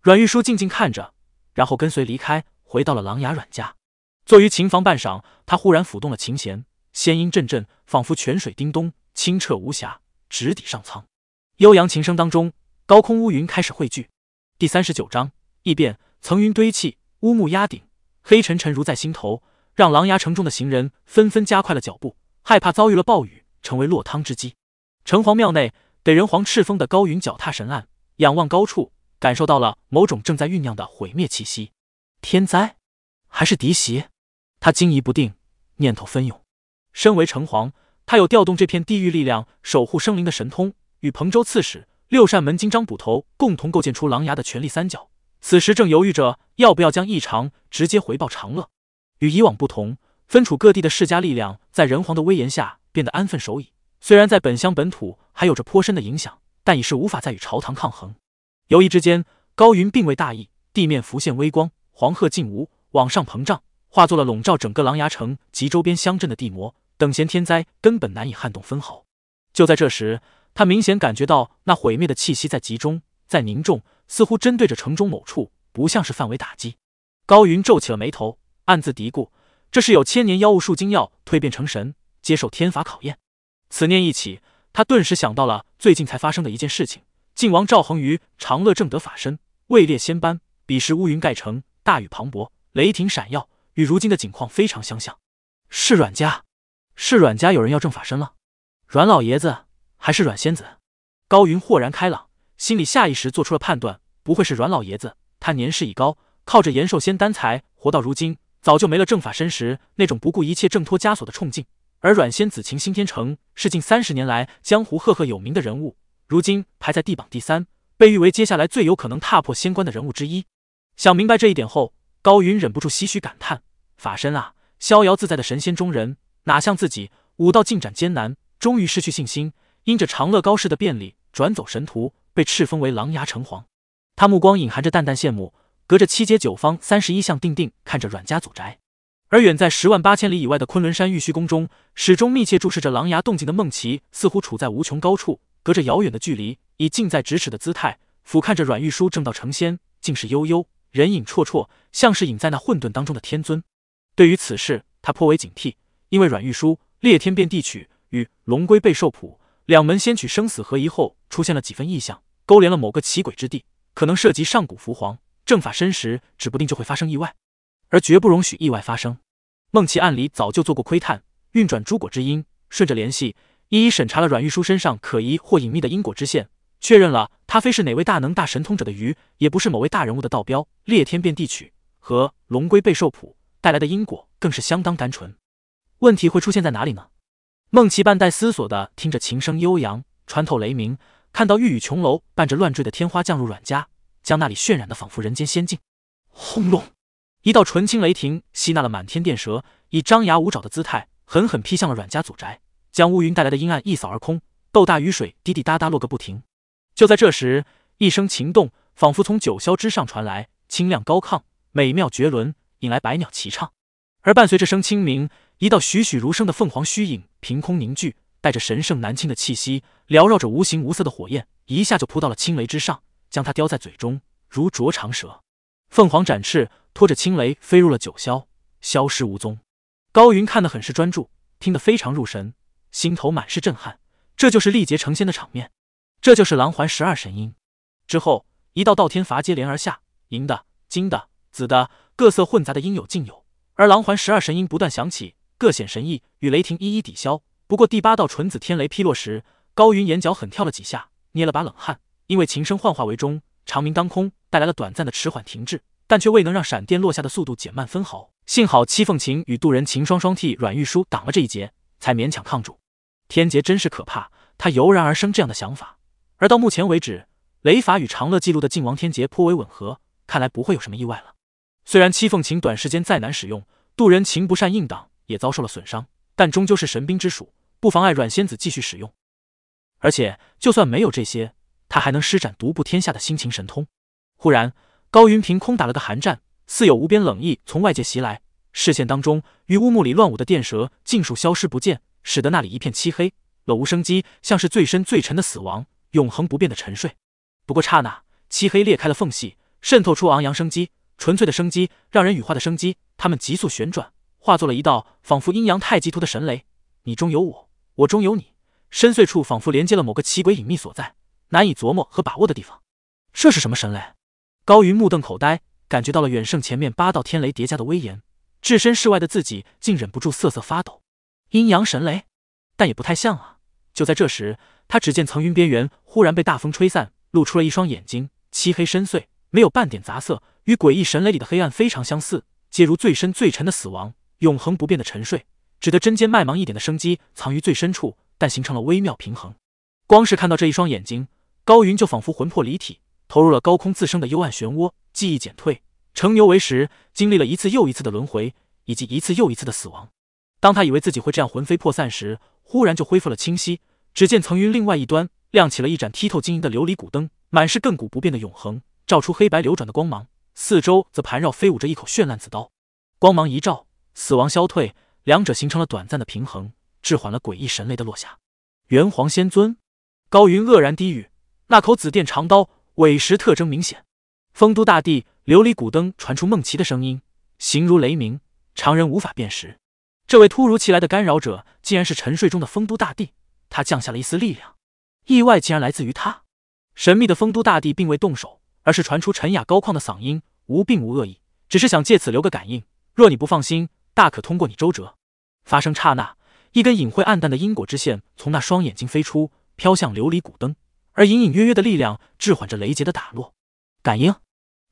阮玉书静静看着，然后跟随离开，回到了琅琊阮家。坐于琴房半晌，他忽然抚动了琴弦，仙音阵阵，仿佛泉水叮咚，清澈无瑕，直抵上苍。悠扬琴声当中，高空乌云开始汇聚。第三十九章异变，层云堆砌，乌幕压顶，黑沉沉如在心头，让琅琊城中的行人纷纷加快了脚步，害怕遭遇了暴雨，成为落汤之鸡。城隍庙内，给人皇敕封的高云脚踏神案，仰望高处，感受到了某种正在酝酿的毁灭气息。天灾，还是敌袭？他惊疑不定，念头纷涌。身为城隍，他有调动这片地域力量、守护生灵的神通，与彭州刺史、六扇门金张捕头共同构建出狼牙的权力三角。此时正犹豫着要不要将异常直接回报长乐。与以往不同，分处各地的世家力量在人皇的威严下变得安分守己。虽然在本乡本土还有着颇深的影响，但已是无法再与朝堂抗衡。犹豫之间，高云并未大意，地面浮现微光，黄鹤劲舞，往上膨胀。化作了笼罩整个狼牙城及周边乡镇的地魔，等闲天灾根本难以撼动分毫。就在这时，他明显感觉到那毁灭的气息在集中，在凝重，似乎针对着城中某处，不像是范围打击。高云皱起了眉头，暗自嘀咕：这是有千年妖物树精药蜕变成神，接受天罚考验。此念一起，他顿时想到了最近才发生的一件事情：晋王赵恒于长乐正得法身，位列仙班，彼时乌云盖城，大雨磅礴，雷霆闪耀。与如今的景况非常相像，是阮家，是阮家有人要正法身了，阮老爷子还是阮仙子？高云豁然开朗，心里下意识做出了判断，不会是阮老爷子。他年事已高，靠着延寿仙丹才活到如今，早就没了正法身时那种不顾一切挣脱枷锁的冲劲。而阮仙子秦新天成是近三十年来江湖赫赫有名的人物，如今排在地榜第三，被誉为接下来最有可能踏破仙关的人物之一。想明白这一点后。高云忍不住唏嘘感叹：“法身啊，逍遥自在的神仙中人，哪像自己武道进展艰难，终于失去信心，因着长乐高氏的便利，转走神途，被敕封为琅琊城隍。”他目光隐含着淡淡羡慕，隔着七街九方三十一巷，定定看着阮家祖宅。而远在十万八千里以外的昆仑山玉虚宫中，始终密切注视着狼牙动静的孟奇，似乎处在无穷高处，隔着遥远的距离，以近在咫尺的姿态俯瞰着阮玉书正道成仙，竟是悠悠。人影绰绰，像是隐在那混沌当中的天尊。对于此事，他颇为警惕，因为阮玉书《裂天变地曲》与《龙龟背兽谱》两门仙曲生死合一后，出现了几分异象，勾连了某个奇诡之地，可能涉及上古伏皇正法身时，指不定就会发生意外，而绝不容许意外发生。孟奇暗里早就做过窥探，运转诸果之因，顺着联系，一一审查了阮玉书身上可疑或隐秘的因果之线。确认了，他非是哪位大能大神通者的鱼，也不是某位大人物的道标。裂天变地曲和龙龟背兽谱带来的因果更是相当单纯。问题会出现在哪里呢？孟奇半带思索的听着琴声悠扬，穿透雷鸣，看到玉宇琼楼伴着乱坠的天花降入阮家，将那里渲染的仿佛人间仙境。轰隆！一道纯青雷霆吸纳了满天电蛇，以张牙舞爪的姿态狠狠劈向了阮家祖宅，将乌云带来的阴暗一扫而空。豆大雨水滴滴答答落个不停。就在这时，一声琴动，仿佛从九霄之上传来，清亮高亢，美妙绝伦，引来百鸟齐唱。而伴随这声清鸣，一道栩栩如生的凤凰虚影凭空凝聚，带着神圣难清的气息，缭绕着无形无色的火焰，一下就扑到了青雷之上，将它叼在嘴中，如啄长蛇。凤凰展翅，拖着青雷飞入了九霄，消失无踪。高云看得很是专注，听得非常入神，心头满是震撼。这就是历劫成仙的场面。这就是狼环十二神鹰。之后，一道道天罚接连而下，银的、金的、紫的，各色混杂的应有尽有。而狼环十二神鹰不断响起，各显神异，与雷霆一一抵消。不过第八道纯紫天雷劈落时，高云眼角狠跳了几下，捏了把冷汗，因为琴声幻化为钟，长鸣当空，带来了短暂的迟缓停滞，但却未能让闪电落下的速度减慢分毫。幸好七凤琴与渡人秦双双替阮玉书挡了这一劫，才勉强抗住。天劫真是可怕，他油然而生这样的想法。而到目前为止，雷法与长乐记录的靖王天劫颇为吻合，看来不会有什么意外了。虽然七凤琴短时间再难使用，渡人情不善应挡，也遭受了损伤，但终究是神兵之属，不妨碍阮仙子继续使用。而且，就算没有这些，他还能施展独步天下的心情神通。忽然，高云凭空打了个寒战，似有无边冷意从外界袭来，视线当中与乌幕里乱舞的电蛇尽数消失不见，使得那里一片漆黑，了无生机，像是最深最沉的死亡。永恒不变的沉睡。不过刹那，漆黑裂开了缝隙，渗透出昂扬生机，纯粹的生机，让人羽化的生机。它们急速旋转，化作了一道仿佛阴阳太极图的神雷。你中有我，我中有你，深邃处仿佛连接了某个奇诡隐秘所在，难以琢磨和把握的地方。这是什么神雷？高云目瞪口呆，感觉到了远胜前面八道天雷叠加的威严，置身事外的自己竟忍不住瑟瑟发抖。阴阳神雷，但也不太像啊。就在这时，他只见层云边缘忽然被大风吹散，露出了一双眼睛，漆黑深邃，没有半点杂色，与诡异神雷里的黑暗非常相似，皆如最深最沉的死亡，永恒不变的沉睡，只得针尖麦芒一点的生机藏于最深处，但形成了微妙平衡。光是看到这一双眼睛，高云就仿佛魂魄离体。投入了高空自生的幽暗漩涡，记忆减退，成牛为食，经历了一次又一次的轮回，以及一次又一次的死亡。当他以为自己会这样魂飞魄散时，忽然就恢复了清晰。只见层云另外一端亮起了一盏剔透晶莹的琉璃古灯，满是亘古不变的永恒，照出黑白流转的光芒。四周则盘绕飞舞着一口绚烂紫刀，光芒一照，死亡消退，两者形成了短暂的平衡，滞缓了诡异神雷的落下。元皇仙尊，高云愕然低语：“那口紫电长刀。”委实特征明显，丰都大帝琉璃古灯传出梦奇的声音，形如雷鸣，常人无法辨识。这位突如其来的干扰者，竟然是沉睡中的丰都大帝。他降下了一丝力量，意外竟然来自于他。神秘的丰都大帝并未动手，而是传出沉哑高旷的嗓音：“无并无恶意，只是想借此留个感应。若你不放心，大可通过你周折。”发生刹那，一根隐晦暗淡的因果之线从那双眼睛飞出，飘向琉璃古灯。而隐隐约约的力量滞缓着雷劫的打落，感应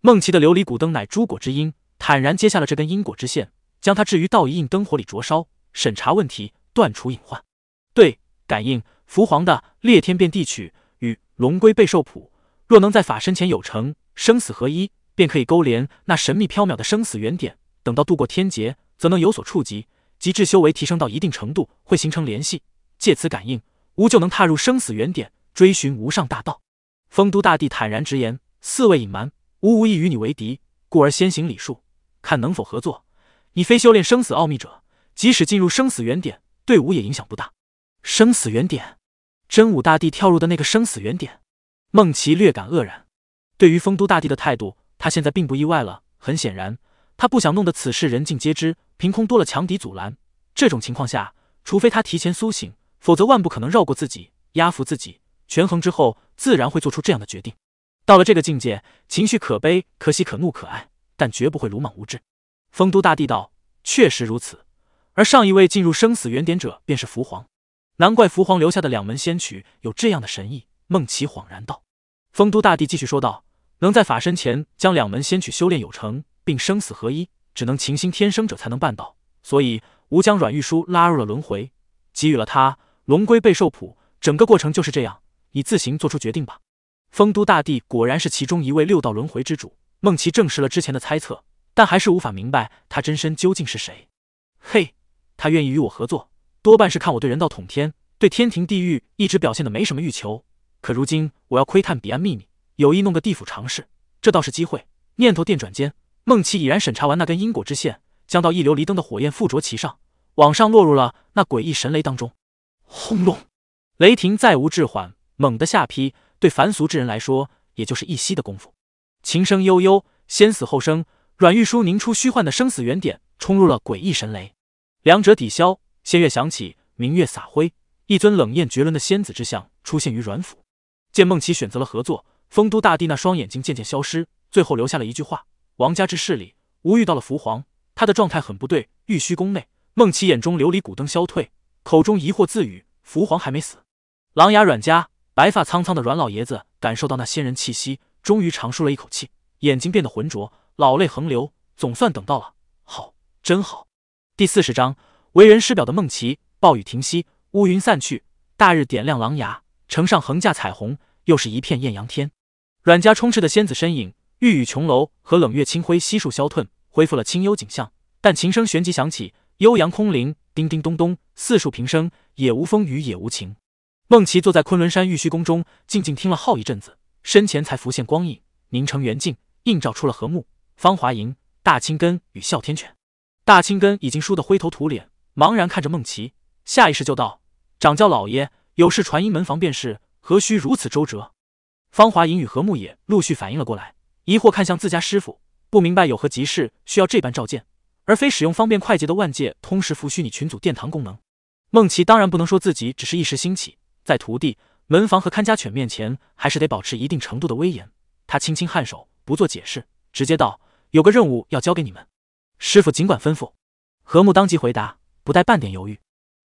梦奇的琉璃古灯乃诸果之因，坦然接下了这根因果之线，将它置于道一印灯火里灼烧，审查问题，断除隐患。对，感应伏皇的裂天变地曲与龙龟背兽谱，若能在法身前有成，生死合一，便可以勾连那神秘缥缈的生死原点。等到度过天劫，则能有所触及，极致修为提升到一定程度，会形成联系，借此感应，吾就能踏入生死原点。追寻无上大道，丰都大帝坦然直言：“四位隐瞒，吾无意与你为敌，故而先行礼数，看能否合作。你非修炼生死奥秘者，即使进入生死原点，对吾也影响不大。生死原点，真武大帝跳入的那个生死原点。”孟奇略感愕然。对于丰都大帝的态度，他现在并不意外了。很显然，他不想弄得此事人尽皆知，凭空多了强敌阻拦。这种情况下，除非他提前苏醒，否则万不可能绕过自己，压服自己。权衡之后，自然会做出这样的决定。到了这个境界，情绪可悲、可喜、可怒、可爱，但绝不会鲁莽无知。丰都大帝道：“确实如此。”而上一位进入生死原点者便是伏皇，难怪伏皇留下的两门仙曲有这样的神意。孟奇恍然道。丰都大帝继续说道：“能在法身前将两门仙曲修炼有成，并生死合一，只能晴星天生者才能办到。所以，吾将阮玉书拉入了轮回，给予了他龙龟背兽谱。整个过程就是这样。”你自行做出决定吧。丰都大帝果然是其中一位六道轮回之主。孟奇证实了之前的猜测，但还是无法明白他真身究竟是谁。嘿，他愿意与我合作，多半是看我对人道统天，对天庭地狱一直表现的没什么欲求。可如今我要窥探彼岸秘密，有意弄个地府尝试，这倒是机会。念头电转间，孟奇已然审查完那根因果之线，将到一琉璃灯的火焰附着其上，往上落入了那诡异神雷当中。轰隆，雷霆再无滞缓。猛地下劈，对凡俗之人来说，也就是一息的功夫。琴声悠悠，先死后生。阮玉书凝出虚幻的生死原点，冲入了诡异神雷。两者抵消，仙乐响起，明月洒辉，一尊冷艳绝伦的仙子之像出现于阮府。见孟奇选择了合作，丰都大帝那双眼睛渐渐消失，最后留下了一句话：“王家之势里，吾遇到了伏皇，他的状态很不对。”玉虚宫内，孟奇眼中琉璃古灯消退，口中疑惑自语：“伏皇还没死。”琅琊阮家。白发苍苍的阮老爷子感受到那仙人气息，终于长舒了一口气，眼睛变得浑浊，老泪横流。总算等到了，好，真好。第四十章，为人师表的梦奇。暴雨停息，乌云散去，大日点亮狼牙城上，横架彩虹，又是一片艳阳天。阮家充斥的仙子身影，玉宇琼楼和冷月清辉悉数消退，恢复了清幽景象。但琴声旋即响起，悠扬空灵，叮叮咚咚，四树平生，也无风雨也无晴。孟奇坐在昆仑山玉虚宫中，静静听了好一阵子，身前才浮现光影，凝成圆镜，映照出了何木、方华莹、大青根与哮天犬。大青根已经输得灰头土脸，茫然看着孟奇，下意识就道：“掌教老爷，有事传音门房便是，何须如此周折？”方华莹与何木也陆续反应了过来，疑惑看向自家师傅，不明白有何急事需要这般召见，而非使用方便快捷的万界通识符虚拟群组殿堂功能。孟奇当然不能说自己只是一时兴起。在徒弟、门房和看家犬面前，还是得保持一定程度的威严。他轻轻颔首，不做解释，直接道：“有个任务要交给你们，师傅尽管吩咐。”何木当即回答，不带半点犹豫。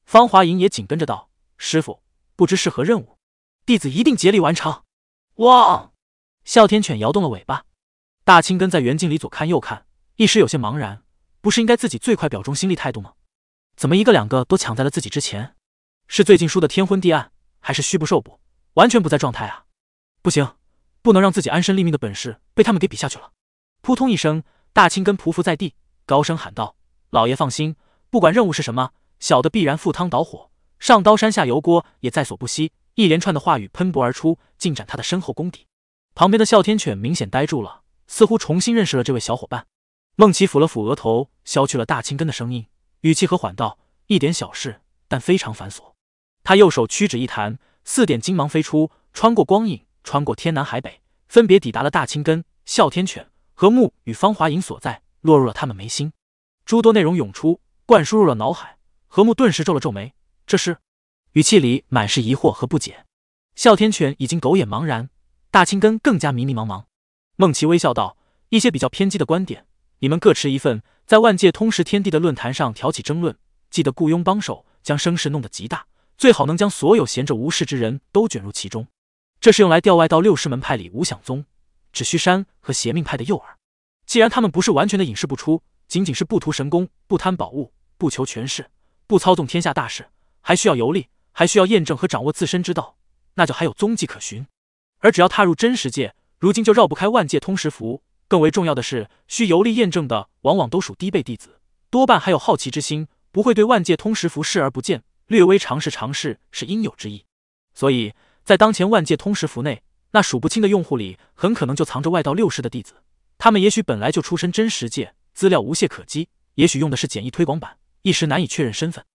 方华莹也紧跟着道：“师傅，不知是何任务，弟子一定竭力完成。”汪！哮天犬摇动了尾巴。大青根在圆镜里左看右看，一时有些茫然。不是应该自己最快表忠心立态度吗？怎么一个两个都抢在了自己之前？是最近输的天昏地暗，还是虚不受补，完全不在状态啊？不行，不能让自己安身立命的本事被他们给比下去了。扑通一声，大青根匍匐在地，高声喊道：“老爷放心，不管任务是什么，小的必然赴汤蹈火，上刀山下油锅也在所不惜。”一连串的话语喷薄而出，尽展他的深厚功底。旁边的哮天犬明显呆住了，似乎重新认识了这位小伙伴。孟琪抚了抚额头，消去了大青根的声音，语气和缓道：“一点小事，但非常繁琐。”他右手屈指一弹，四点金芒飞出，穿过光影，穿过天南海北，分别抵达了大青根、哮天犬和木与方华影所在，落入了他们眉心。诸多内容涌出，灌输入了脑海。何木顿时皱了皱眉，这是？语气里满是疑惑和不解。哮天犬已经狗眼茫然，大青根更加迷迷茫茫。孟奇微笑道：“一些比较偏激的观点。”你们各持一份，在万界通识天地的论坛上挑起争论，记得雇佣帮手，将声势弄得极大，最好能将所有闲着无事之人都卷入其中。这是用来钓外道六师门派里无想宗、只须山和邪命派的诱饵。既然他们不是完全的隐世不出，仅仅是不图神功、不贪宝物、不求权势、不操纵天下大事，还需要游历，还需要验证和掌握自身之道，那就还有踪迹可循。而只要踏入真实界，如今就绕不开万界通识符。更为重要的是，需游历验证的往往都属低辈弟子，多半还有好奇之心，不会对万界通识符视而不见，略微尝试尝试是应有之意。所以在当前万界通识符内，那数不清的用户里，很可能就藏着外道六师的弟子。他们也许本来就出身真实界，资料无懈可击；也许用的是简易推广版，一时难以确认身份。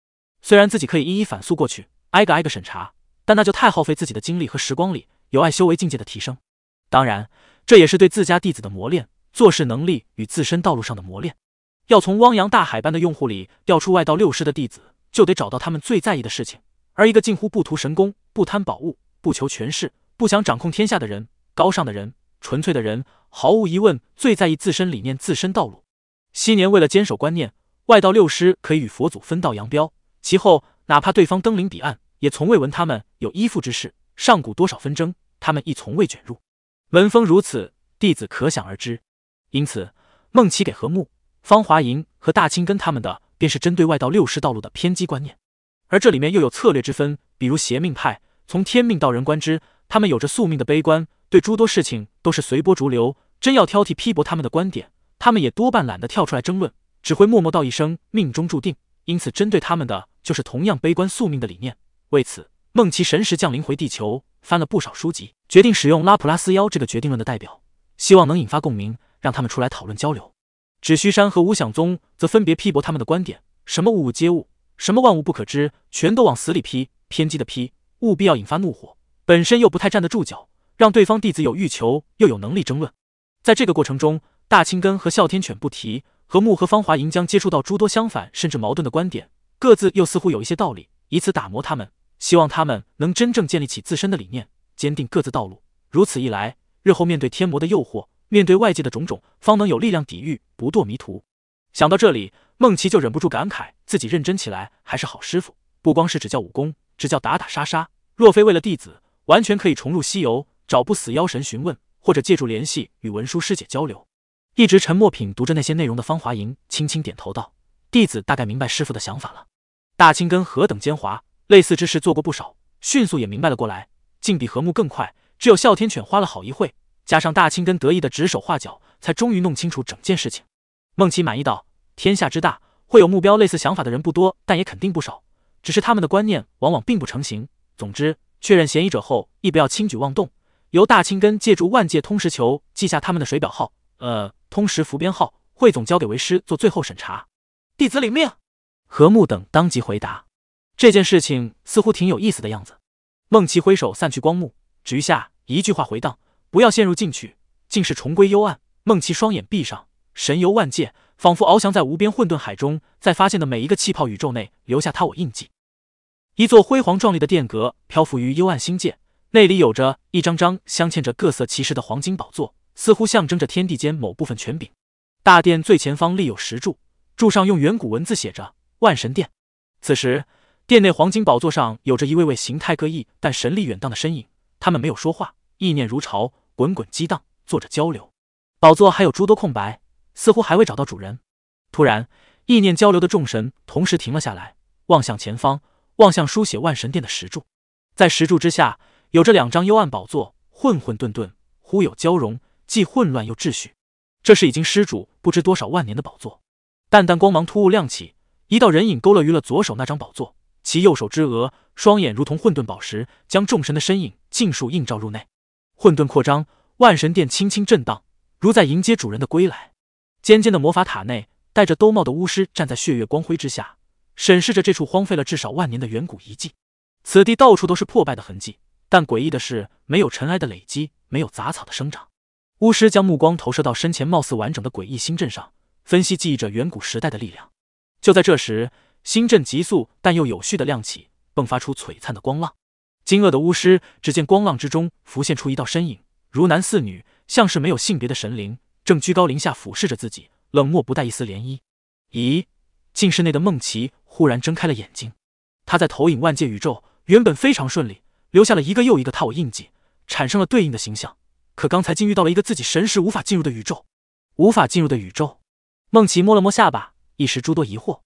虽然自己可以一一反诉过去，挨个挨个审查，但那就太耗费自己的精力和时光里有碍修为境界的提升。当然。这也是对自家弟子的磨练，做事能力与自身道路上的磨练。要从汪洋大海般的用户里调出外道六师的弟子，就得找到他们最在意的事情。而一个近乎不图神功、不贪宝物、不求权势、不想掌控天下的人，高尚的人、纯粹的人，毫无疑问最在意自身理念、自身道路。昔年为了坚守观念，外道六师可以与佛祖分道扬镳，其后哪怕对方登临彼岸，也从未闻他们有依附之事。上古多少纷争，他们亦从未卷入。闻风如此，弟子可想而知。因此，孟奇给何木、方华银和大青根他们的，便是针对外道六师道路的偏激观念。而这里面又有策略之分，比如邪命派，从天命到人观之，他们有着宿命的悲观，对诸多事情都是随波逐流。真要挑剔批驳他们的观点，他们也多半懒得跳出来争论，只会默默道一声命中注定。因此，针对他们的就是同样悲观宿命的理念。为此，孟奇神识降临回地球。翻了不少书籍，决定使用拉普拉斯妖这个决定论的代表，希望能引发共鸣，让他们出来讨论交流。只须山和无想宗则分别批驳他们的观点：什么物物皆物，什么万物不可知，全都往死里批，偏激的批，务必要引发怒火，本身又不太站得住脚，让对方弟子有欲求又有能力争论。在这个过程中，大青根和哮天犬不提，和木和芳华银将接触到诸多相反甚至矛盾的观点，各自又似乎有一些道理，以此打磨他们。希望他们能真正建立起自身的理念，坚定各自道路。如此一来，日后面对天魔的诱惑，面对外界的种种，方能有力量抵御，不堕迷途。想到这里，孟琪就忍不住感慨：自己认真起来还是好师傅，不光是只教武功，只教打打杀杀。若非为了弟子，完全可以重入西游，找不死妖神询问，或者借助联系与文殊师姐交流。一直沉默品读着那些内容的方华莹轻轻点头道：“弟子大概明白师傅的想法了。”大青根何等奸猾！类似之事做过不少，迅速也明白了过来，竟比和睦更快。只有哮天犬花了好一会，加上大青根得意的指手画脚，才终于弄清楚整件事情。孟奇满意道：“天下之大，会有目标类似想法的人不多，但也肯定不少。只是他们的观念往往并不成型。总之，确认嫌疑者后，亦不要轻举妄动。由大青根借助万界通识球记下他们的水表号，呃，通识符编号。汇总交给为师做最后审查。弟子领命。”何木等当即回答。这件事情似乎挺有意思的样子。孟奇挥手散去光幕，只余下一句话回荡：“不要陷入进去，竟是重归幽暗。”梦奇双眼闭上，神游万界，仿佛翱翔在无边混沌海中，在发现的每一个气泡宇宙内留下他我印记。一座辉煌壮丽的殿阁漂浮于幽暗星界，内里有着一张张镶嵌着各色奇石的黄金宝座，似乎象征着天地间某部分权柄。大殿最前方立有石柱，柱上用远古文字写着“万神殿”。此时，殿内黄金宝座上有着一位位形态各异但神力远荡的身影，他们没有说话，意念如潮，滚滚激荡，做着交流。宝座还有诸多空白，似乎还未找到主人。突然，意念交流的众神同时停了下来，望向前方，望向书写万神殿的石柱。在石柱之下，有着两张幽暗宝座，混混沌沌，忽有交融，既混乱又秩序。这是已经失主不知多少万年的宝座，淡淡光芒突兀亮起，一道人影勾勒于了左手那张宝座，其右手之额，双眼如同混沌宝石，将众神的身影尽数映照入内。混沌扩张，万神殿轻轻震荡，如在迎接主人的归来。尖尖的魔法塔内，戴着兜帽的巫师站在血月光辉之下，审视着这处荒废了至少万年的远古遗迹。此地到处都是破败的痕迹，但诡异的是，没有尘埃的累积，没有杂草的生长。巫师将目光投射到身前貌似完整的诡异星阵上，分析记忆着远古时代的力量。就在这时，星阵急速但又有序的亮起，迸发出璀璨的光浪。惊愕的巫师只见光浪之中浮现出一道身影，如男似女，像是没有性别的神灵，正居高临下俯视着自己，冷漠不带一丝涟漪。咦，镜室内的梦琪忽然睁开了眼睛，他在投影万界宇宙，原本非常顺利，留下了一个又一个他我印记，产生了对应的形象。可刚才竟遇到了一个自己神识无法进入的宇宙，无法进入的宇宙。梦琪摸了摸下巴，一时诸多疑惑。